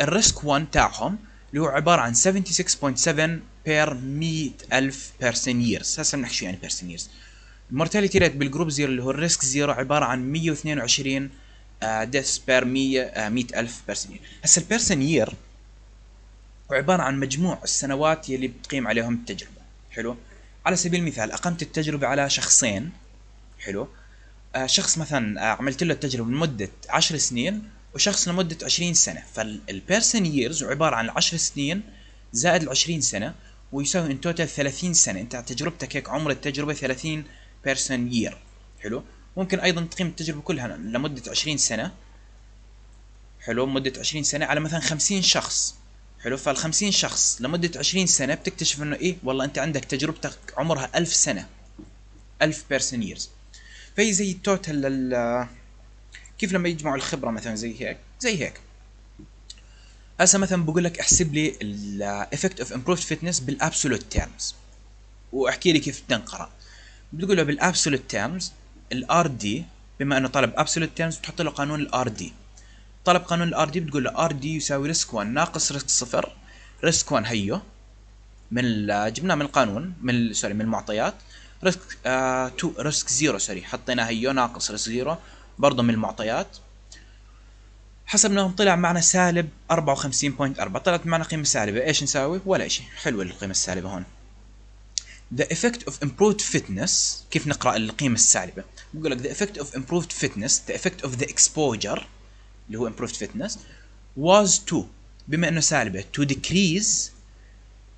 ال risk 1 تاعهم اللي هو عبارة عن 76.7 per 100 ألف person years هسه بنحكي شو يعني person years ال mortality rate بال group 0 اللي هو ال risk 0 عبارة عن 122 death per 100 100 ألف person year هسه ال person year هو عبارة عن مجموع السنوات يلي بتقيم عليهم التجربة. حلو؟ على سبيل المثال أقمت التجربة على شخصين. حلو؟ آه شخص مثلا آه عملت له التجربة لمدة 10 سنين وشخص لمدة 20 سنة. فال person years عبارة عن 10 سنين زائد ال 20 سنة ويساوي in total 30 سنة. انت تجربتك هيك عمر التجربة 30 person year حلو؟ ممكن أيضا تقيم التجربة كلها لمدة 20 سنة. حلو؟ مدة 20 سنة على مثلا 50 شخص. حلو؟ فال 50 شخص لمدة 20 سنة بتكتشف إنه إيه والله أنت عندك تجربتك عمرها 1000 سنة. 1000 person years فهي زي ال total كيف لما يجمعوا الخبرة مثلا زي هيك؟ زي هيك. هسه مثلا بقول لك احسب لي ال effect of improved fitness بال absolute terms واحكي لي كيف تنقرا بتقول له بال absolute terms ال RD بما إنه طلب absolute terms بتحط له قانون ال RD طلب قانون ال RD بتقول له RD يساوي risk 1 ناقص risk 0 risk 1 هيو. من جبناه من القانون من sorry من المعطيات. risk 2 risk 0 sorry حطينا هيو ناقص risk 0 برضه من المعطيات. حسبناهم طلع معنا سالب 54.4 طلعت معنا قيمة سالبة. إيش نساوي؟ ولا شيء حلوة القيمة السالبة هون. The effect of improved fitness. كيف نقرأ القيمة السالبة؟ بقول لك the effect of improved fitness the effect of the exposure اللي هو improved fitness was to. بما إنه سالبة. to decrease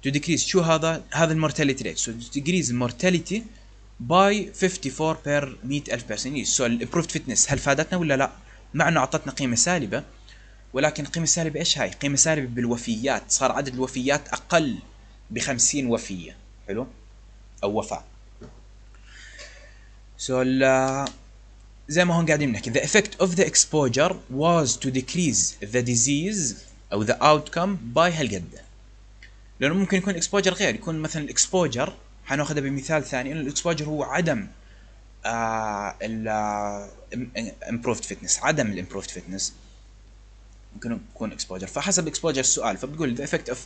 to decrease. شو هذا؟ هذا ال mortality rate so to decrease mortality by 54 per 100000 person so ال improved fitness هل فادتنا ولا لا؟ مع انه أعطتنا قيمة سالبة ولكن القيمه السالبه إيش هاي؟ قيمة سالبة بالوفيات صار عدد الوفيات أقل ب 50 وفية حلو؟ أو وفاة so so, زي ما هون قاعدين بنحكي the effect of the exposure was to decrease the disease أو the outcome by هالقد لأنه ممكن يكون exposure غير يكون مثلا ال exposure حناخذها بمثال ثاني. انه ال exposure هو عدم ال improved fitness عدم ال improved fitness. ممكن يكون exposure فحسب exposure السؤال فبتقول the effect of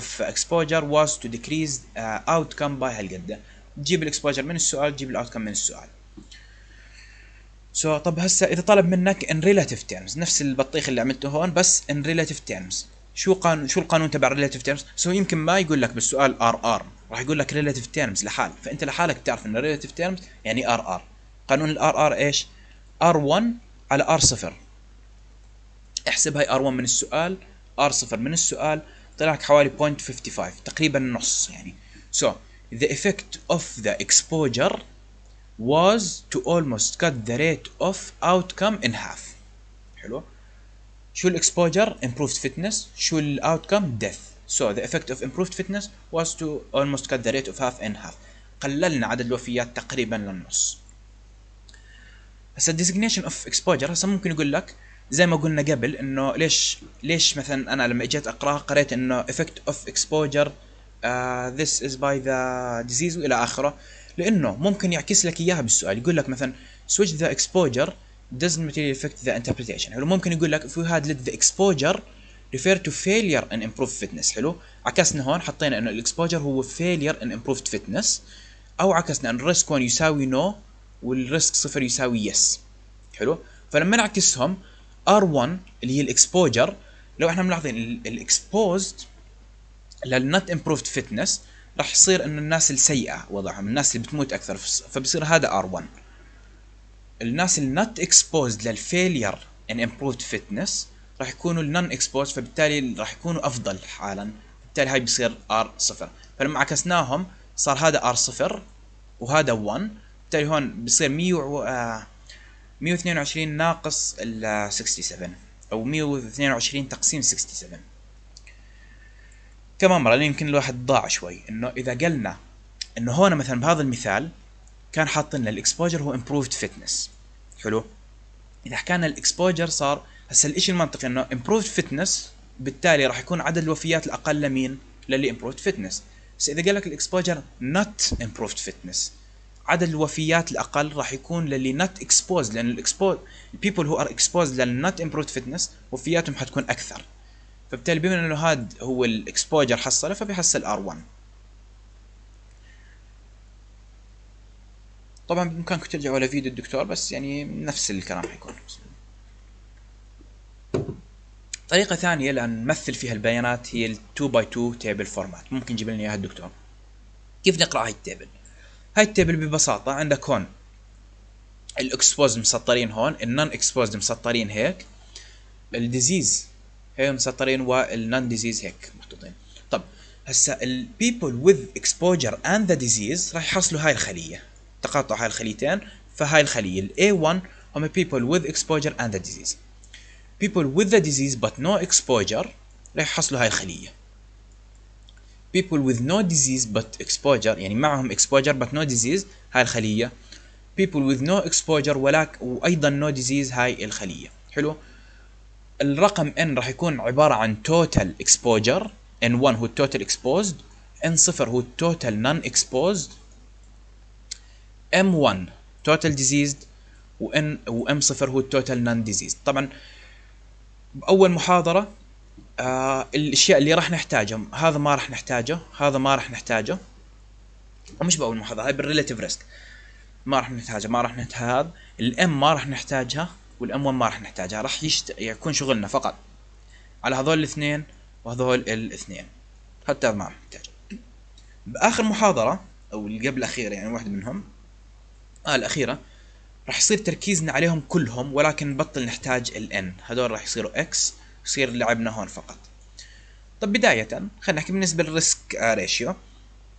of exposure was to decrease uh, outcome by هالقد تجيب ال exposure من السؤال تجيب ال outcome من السؤال. so so, طب هسه إذا طلب منك in relative terms نفس البطيخ اللي عملته هون بس in relative terms. شو قانون شو القانون تبع relative terms so يمكن ما يقول لك بالسؤال RR راح يقول لك relative terms لحال فأنت لحالك تعرف إن relative terms يعني RR قانون ال RR إيش؟ R 1 على R 0 احسب هاي R 1 من السؤال R 0 من السؤال طلع لك حوالي 0.55 تقريبا نص يعني. So the effect of the exposure was to almost cut the rate of outcome in half. حلو؟ شو ال exposure improved fitness. شو ال outcome death. So the effect of improved fitness was to almost cut the rate of half in half. قللنا عدد الوفيات تقريبا للنص هسه ال designation of exposure هسه ممكن يقول لك زي ما قلنا قبل انه ليش ليش مثلا أنا لما اجيت اقراها قريت انه effect of exposure uh, this is by the disease والى اخره لأنه ممكن يعكس لك اياها بالسؤال يقول لك مثلا switch the exposure doesn't materially affect the interpretation حلو ممكن يقول لك if we had let the exposure refer to failure in improved fitness. حلو؟ عكسنا هون حطينا إنه ال exposure هو failure in improved fitness. أو عكسنا إن ال risk هون يساوي no no وال risk صفر يساوي yes حلو؟ فلما نعكسهم R1 اللي هي ال exposure لو إحنا ملاحظين ال exposed لل not improved fitness راح يصير إنه الناس السيئة وضعهم الناس اللي بتموت أكثر فبصير هذا R1 الناس اللي not exposed لل failure in improved fitness راح يكونوا ال non exposed فبالتالي راح يكونوا أفضل حالا. بالتالي هاي بصير R0 فلما عكسناهم صار هذا R0 وهذا 1 بالتالي هون بصير 100 122 ناقص ال 67 أو 122 تقسيم 67 كمان مرة؟ يمكن الواحد ضاع شوي. إنه إذا قلنا إنه هون مثلا بهذا المثال كان حاطين لنا ال exposure هو improved fitness. حلو؟ إذا حكينا ال exposure صار هسه الإشي المنطقي إنه improved fitness بالتالي راح يكون عدد الوفيات الأقل لمين؟ للي improved fitness. بس إذا قال لك ال exposure not improved fitness عدد الوفيات الأقل راح يكون للي not exposed لأن ال exposed ال people who are exposed لل not improved fitness وفياتهم حتكون أكثر. فبالتالي بما إنه هذا هو ال exposure حصله فبيحصل R1 طبعا بإمكانكم ترجعوا على فيديو الدكتور بس يعني نفس الكلام حيكون. طريقة ثانية لنمثل فيها البيانات هي ال 2 by 2 table format ممكن يجيب لنا إياها الدكتور. كيف نقرأ هاي ال table؟ هاي ال table ببساطة عندك هون ال exposed مسطرين هون ال non exposed مسطرين هيك ال disease هي مسطرين وال non disease هيك محطوطين طب هسا ال people with exposure and the disease راح يحصلوا هاي الخلية تقاطع هاي الخليتين فهاي الخلية ال A1 هم people with exposure and the disease. People with the disease but no exposure راح يحصلوا هاي الخلية people with no disease but exposure يعني معهم exposure but no disease هاي الخلية people with no exposure ولكن وأيضا no disease هاي الخلية حلو الرقم n راح يكون عبارة عن total exposure n1 هو total exposed n0 هو total non exposed m1 total diseased و n و m0 هو total non diseased طبعا بأول محاضرة آه الأشياء اللي راح نحتاجها هذا ما راح نحتاجه هذا ما راح نحتاجه. ومش بأول محاضرة هاي بال relative risk ما راح نحتاجها ما راح نحتاج. ال M ما راح نحتاجها وال M 1 ما راح نحتاجها راح يشت... يكون شغلنا فقط. على هذول الاثنين وهذول الاثنين. حتى ما نحتاج بآخر محاضرة أو اللي قبل الأخيرة يعني واحدة منهم آه الأخيرة راح يصير تركيزنا عليهم كلهم ولكن نبطل نحتاج الان هذول راح يصيروا X يصير لعبنا هون فقط. طب بداية خلينا نحكي بالنسبة لل risk ratio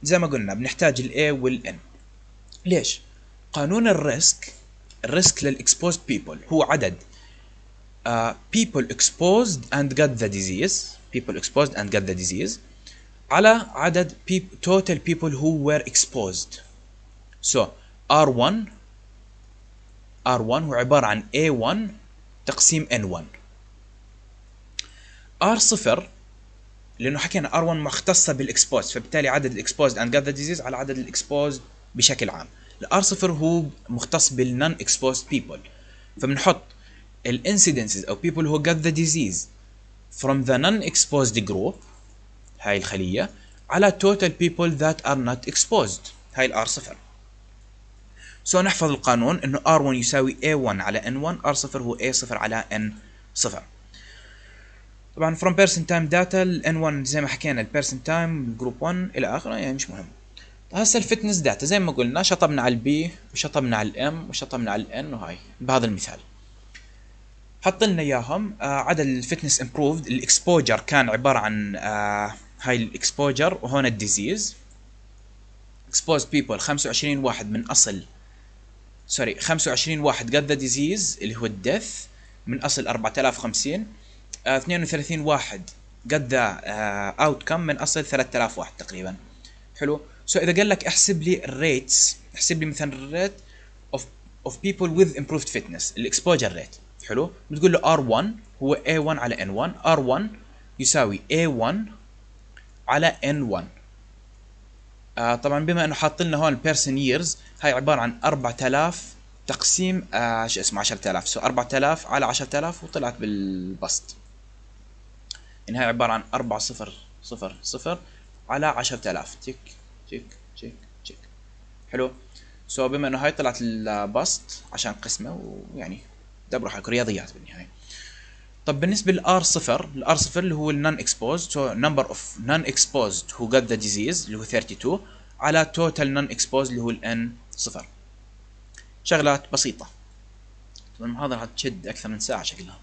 زي ما قلنا بنحتاج ال A وال N. ليش؟ قانون ال risk ال risk لل exposed people هو عدد. uh, people exposed and got the disease people exposed and got the disease على عدد people, total people who were exposed. So R1 R1 هو عبارة عن A1 تقسيم N1 R صفر لأنه حكينا R 1 مختصة بال exposed فبالتالي عدد ال exposed and got the disease على عدد ال exposed بشكل عام. ال R صفر هو مختص بال non exposed people فبنحط ال incidences أو people who got the disease from the non-exposed group هاي الخلية على total people that are not exposed. هاي ال R صفر. so نحفظ القانون إنه R1 يساوي A1 على N1 R0 هو A0 على N0 طبعا from person time data ال N1 زي ما حكينا ال person time group 1 إلى آخره يعني مش مهم. هسه ال fitness data زي ما قلنا شطبنا على ال B وشطبنا على ال M وشطبنا على ال N وهاي بهذا المثال. حط لنا إياهم. آه عدد ال fitness improved ال exposure كان عبارة عن آه هاي ال exposure وهون ال disease exposed people 25 واحد من أصل sorry 25 واحد got disease اللي هو ال death من أصل 4050 32 واحد got outcome من أصل 3000 واحد تقريبا. حلو؟ so إذا قال لك احسب لي ال rates احسب لي مثلا ال rate of of people with improved fitness ال exposure rate حلو؟ بتقول له R1 هو A1 على N1 R1 يساوي A1 على N1 آه طبعا بما إنه حاط لنا هون ال person years هاي عبارة عن 4000 تقسيم آه شو اسمه 10000 so 4000 على 10000 وطلعت بالبسط. يعني هاي عبارة عن 4 صفر صفر صفر على 10000 تك تك تك تك حلو. so بما إنه هاي طلعت البسط عشان قسمة ويعني دبروا حالكم رياضيات بالنهاية. طب بالنسبة لل R صفر ال R صفر اللي هو ال non exposed so number of non exposed who got the disease اللي هو 32 على total non exposed اللي هو ال N صفر. شغلات بسيطة. طبعا المحاضره حتشد أكثر من ساعة شكلها.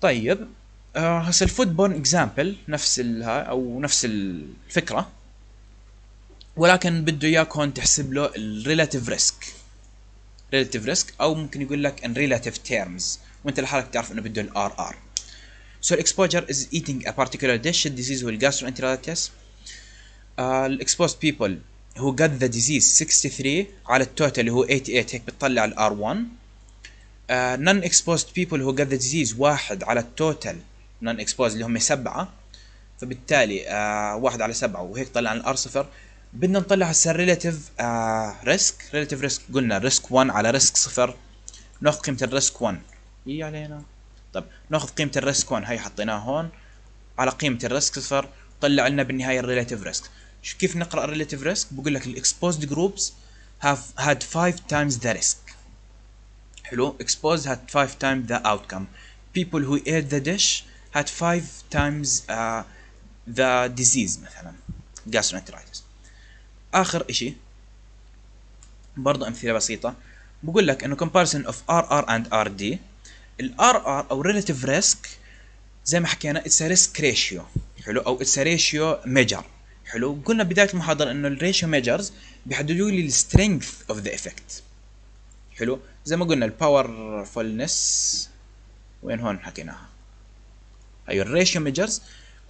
طيب آه هسه ال foodborne example نفس أو نفس الفكرة ولكن بده اياك هون تحسب له ال relative risk relative risk أو ممكن يقول لك in relative terms وانت لحالك تعرف انه بده ال RR. So exposure is eating a particular dish. ال disease هو ال gastroenteritis ال exposed people who got the disease 63 على ال total اللي هو 88 هيك بتطلع ال R 1 non exposed people who got the disease واحد على ال total non exposed اللي هم سبعة. فبالتالي uh, واحد على سبعة وهيك طلع عن ال R صفر. بدنا نطلع هسه ال relative risk relative risk قلنا risk 1 على risk صفر. ناخذ قيمة ال risk 1 يجي علينا. طيب ناخذ قيمة ال risk 1 هي حطيناها هون. على قيمة ال risk صفر طلع لنا بالنهاية ال relative risk كيف نقرأ ال relative risk بقول لك ال exposed groups have had 5 times the risk. حلو؟ exposed had 5 times the outcome. People who ate the dish had 5 times uh, the disease مثلا. Gastroenteritis. آخر إشي برضه أمثلة بسيطة. بقول لك إنه comparison of RR and RD ال RR أو relative risk زي ما حكينا a risk ratio. حلو؟ أو a ratio measure. حلو؟ قلنا بداية المحاضرة إنه ال ratio measures بيحددوا لي ال strength of the effect حلو؟ زي ما قلنا ال powerfulness وين هون حكيناها؟ أيوه ال ratio measures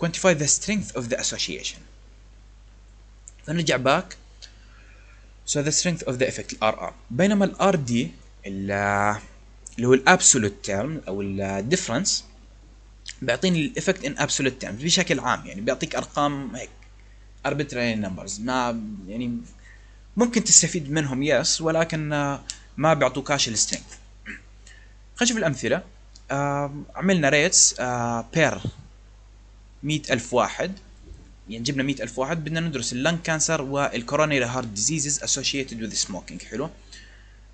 quantify the strength of the association. فنرجع back so the strength of the effect ال RR بينما ال RD اللي هو ال absolute term أو ال difference بيعطيني ال effect in absolute terms بشكل عام يعني بيعطيك أرقام هيك arbitrary numbers ما يعني ممكن تستفيد منهم yes ولكن ما بيعطوكاش ال strength خلينا نشوف الأمثلة. عملنا rates per مئة ألف واحد. يعني جبنا مئة ألف واحد بدنا ندرس ال lung cancer وال coronary heart diseases associated with smoking. حلو.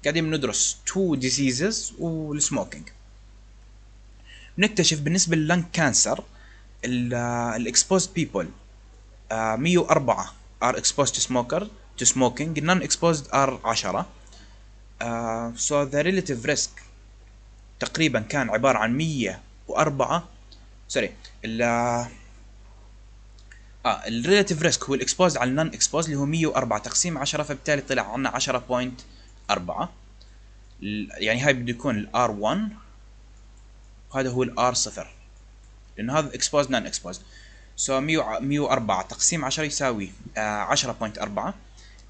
قاعدين بندرس two diseases وال smoking بنكتشف بالنسبة لل lung cancer ال exposed people 104 are exposed to smoker to smoking non exposed are 10 uh, so the relative risk تقريبا كان عبارة عن 104 sorry ال آه ال relative risk هو ال exposed على ال non exposed اللي هو 104 تقسيم 10 فبالتالي طلع عنا 10.4 يعني هاي بده يكون ال R 1 وهذا هو ال R 0 لأنه هذا exposed non exposed so 104 تقسيم 10 يساوي uh, 10.4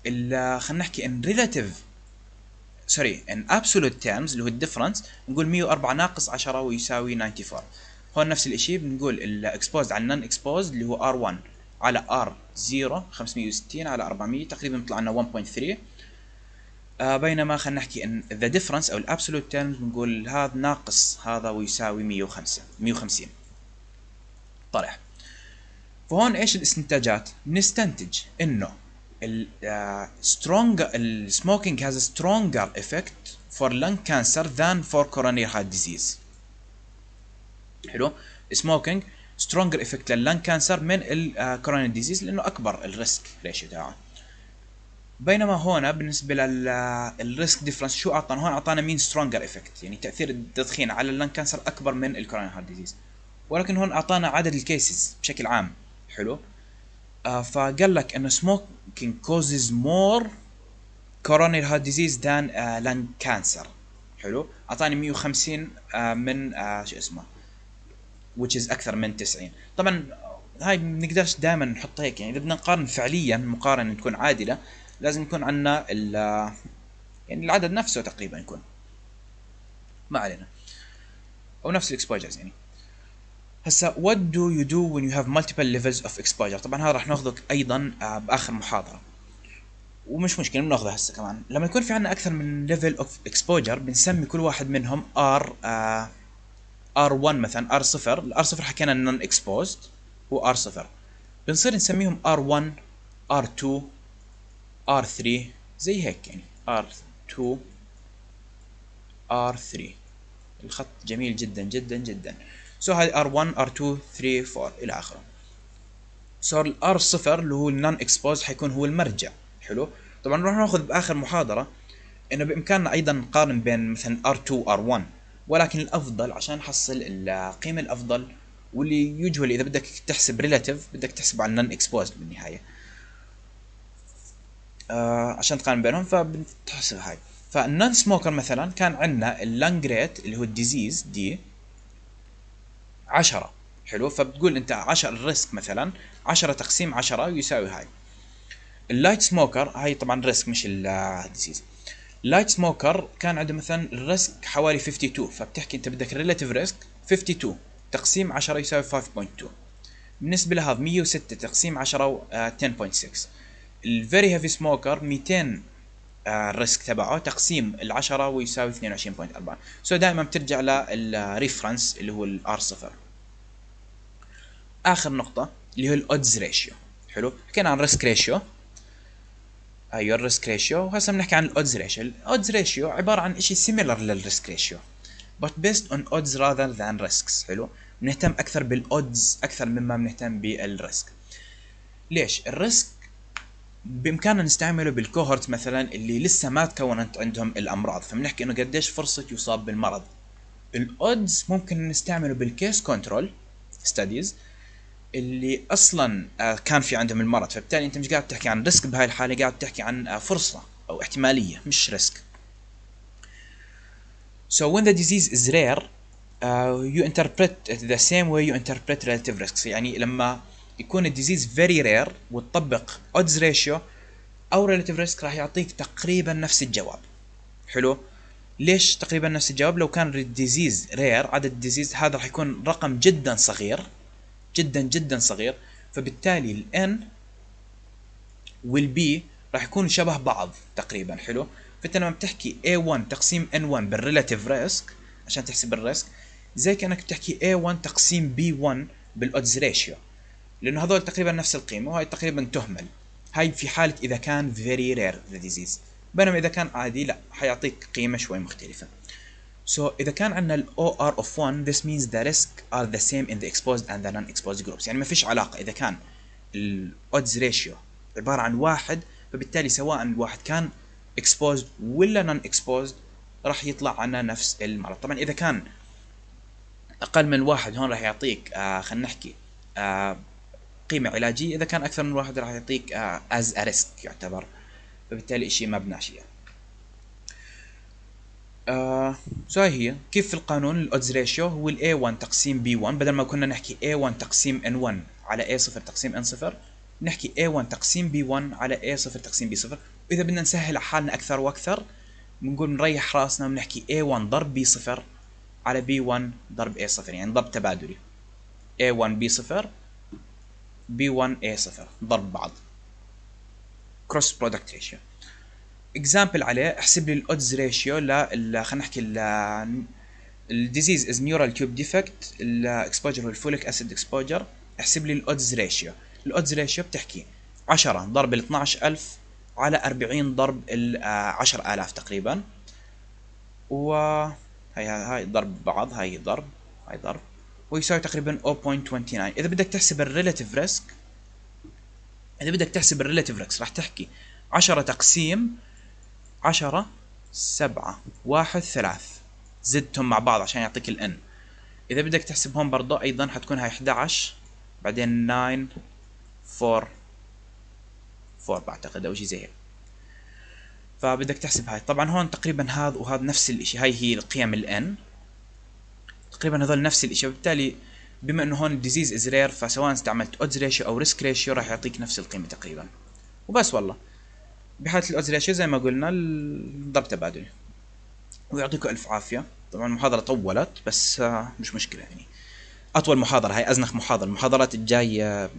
خلينا نحكي in relative sorry in absolute terms اللي هو ال difference نقول 104 ناقص 10 ويساوي 94 هون نفس الشيء بنقول ال exposed على ال non exposed اللي هو R1 على R0 560 على 400 تقريبا بيطلع لنا 1.3 آه بينما خلينا نحكي إن the difference أو ال absolute terms بنقول هذا ناقص هذا ويساوي 105 150 طرح فهون إيش الاستنتاجات؟ بنستنتج إنه ال strong ال smoking a stronger effect for lung cancer than for coronary heart disease. حلو. smoking stronger effect لل lung cancer من ال coronary disease لأنه أكبر ال risk ratio تاعه. بينما هون بالنسبة لل risk difference شو أعطانا؟ هون أعطانا مين stronger effect يعني تأثير التدخين على ال lung cancer أكبر من ال coronary heart disease ولكن هون أعطانا عدد ال cases بشكل عام. حلو؟ آه فقال لك إنه causes more coronary heart disease than uh, lung cancer. حلو؟ أعطاني 150 آه من آه شو اسمه؟ which is أكثر من 90 طبعا هاي بنقدرش دائما نحط هيك يعني إذا بدنا نقارن فعليا مقارنة تكون عادلة لازم يكون عندنا ال يعني العدد نفسه تقريبا يكون. ما علينا. أو نفس ال exposures يعني. هسا what do you do when you have multiple levels of exposure? طبعا هذا راح ناخذه أيضا آه، بآخر محاضرة. ومش مشكلة بناخذه هسه كمان. لما يكون في عندنا أكثر من level of exposure بنسمي كل واحد منهم R R1 آه، مثلا R0 ال R0 حكينا non exposed هو R0 بنصير نسميهم R1 R2 R3 زي هيك يعني. R2 R3 الخط جميل جدا جدا جدا. so so هاي R1 R2 3 4 إلى آخره. صار ال R0 اللي هو ال non exposed حيكون هو المرجع. حلو؟ طبعا راح ناخذ بآخر محاضرة إنه بإمكاننا أيضا نقارن بين مثلا R2 R1 ولكن الأفضل عشان نحصل القيمة الأفضل واللي يجهل إذا بدك تحسب ريلاتيف بدك تحسب على النون اكسبوزد بالنهاية. آه عشان تقارن بينهم فبتحسب هاي. فالنون سموكر مثلا كان عندنا اللانج ريت اللي هو الديزيز دي 10 حلو؟ فبتقول أنت 10 الريسك مثلا 10 تقسيم 10 يساوي هاي. اللايت سموكر هاي طبعا ريسك مش الديزيز. ال light smoker كان عنده مثلا ال risk حوالي 52 فبتحكي أنت بدك ال relative risk 52 تقسيم 10 يساوي 5.2 بالنسبة لهذا 106 تقسيم 10 10.6 ال very heavy smoker 200 ال risk تبعه تقسيم العشرة ويساوي 22.4 so دائما بترجع لل reference اللي هو ال R صفر. آخر نقطة اللي هو ال odds ratio حلو؟ حكينا عن risk ratio أيوه ال risk ratio وهسه بنحكي عن ال odds ratio ال odds ratio عبارة عن شيء similar لل risk ratio but based on odds rather than risks. حلو؟ بنهتم أكثر بال odds أكثر مما بنهتم بال risk ليش؟ ال risk بإمكاننا نستعمله بال cohort مثلا اللي لسه ما تكونت عندهم الأمراض. فبنحكي إنه قديش فرصة يصاب بالمرض. ال odds ممكن نستعمله بال case control studies اللي أصلا آه، كان في عندهم المرض. فبالتالي أنت مش قاعد تحكي عن risk بهاي الحالة قاعد تحكي عن آه، فرصة أو احتمالية مش risk So when the disease is rare uh, you interpret it the same way you interpret relative risks. يعني لما يكون ال disease very rare وتطبق odds ratio أو relative risk راح يعطيك تقريبا نفس الجواب. حلو؟ ليش تقريبا نفس الجواب؟ لو كان ال disease rare عدد ال disease هذا راح يكون رقم جدا صغير جدا جدا صغير. فبالتالي ال N وال B راح يكونوا شبه بعض تقريبا. حلو؟ فأنت لما بتحكي A1 تقسيم N1 بال relative risk عشان تحسب ال risk زي كأنك بتحكي A1 تقسيم B1 بال odds ratio لأنه هذول تقريبا نفس القيمة وهي تقريبا تهمل. هاي في حاله إذا كان very rare the disease. بينما إذا كان عادي لا حيعطيك قيمة شوي مختلفة. So إذا كان عندنا ال OR of 1 this means the risk are the same in the exposed and the non-exposed groups. يعني ما فيش علاقة. إذا كان ال odds ratio عبارة عن واحد فبالتالي سواء الواحد كان exposed ولا non-exposed راح يطلع عنا نفس المرض. طبعا إذا كان أقل من واحد هون راح يعطيك آه خلينا نحكي آه قيمة علاجية إذا كان أكثر من واحد راح يعطيك آه as a risk يعتبر. فبالتالي شيء ما يعني. آه هاي هي؟ كيف في القانون ال odds ratio هو ال A 1 تقسيم B 1 بدل ما كنا نحكي A 1 تقسيم N 1 على A 0 تقسيم N 0 نحكي A 1 تقسيم B 1 على A 0 تقسيم B 0 وإذا بدنا نسهل على حالنا أكثر وأكثر بنقول نريح رأسنا بنحكي A 1 ضرب B 0 على B 1 ضرب A 0 يعني ضرب تبادلي. A 1 B 0 B 1 A 0 ضرب بعض. cross product ratio example عليه احسب لي ال odds ratio ل خلينا نحكي ال disease is neural tube defect ال exposure وال folic acid exposure احسب لي ال odds ratio ال odds ratio بتحكي 10 ضرب ال 12000 على 40 ضرب ال 10000 تقريبا. و هاي هاي ضرب بعض هاي ضرب هاي ضرب. ويساوي تقريبا 0.29 إذا بدك تحسب ال relative risk إذا بدك تحسب ال relative risk راح تحكي 10 تقسيم عشرة سبعة واحد ثلاث. زدتهم مع بعض عشان يعطيك الان إذا بدك تحسبهم برضو أيضا حتكون هاي 11 بعدين 9 4 4 بعتقد أو شيء زي هيك. فبدك تحسب هاي. طبعا هون تقريبا هذا وهذا نفس الإشي. هاي هي القيم الان تقريبا هذول نفس الاشي وبالتالي بما إنه هون ال disease is rare فسواء استعملت odds ratio أو risk ratio راح يعطيك نفس القيمة تقريبا. وبس والله. بحالة ال odds ratio زي ما قلنا الضرب تبادلي ويعطيكم ألف عافية. طبعا المحاضرة طولت بس آه، مش مشكلة يعني. أطول محاضرة هاي أزنخ محاضرة. المحاضرات الجاية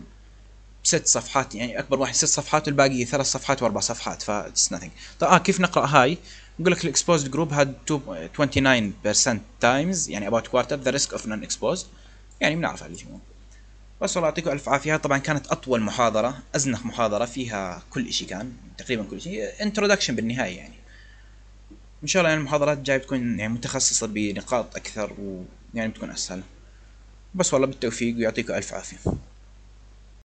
ست صفحات يعني أكبر واحد ست صفحات والباقي ثلاث صفحات وأربع صفحات ف it's طيب آه كيف نقرأ هاي؟ يقول لك ال exposed group هاد 29% times يعني about quarter the risk of non exposed يعني بنعرف اللي هو بس والله يعطيكم ألف عافية. طبعا كانت أطول محاضرة أزنخ محاضرة فيها كل شيء كان تقريبا كل شيء introduction بالنهاية يعني. إن شاء الله يعني المحاضرات الجاية بتكون يعني متخصصة بنقاط أكثر ويعني بتكون أسهل. بس والله بالتوفيق ويعطيكم ألف عافية.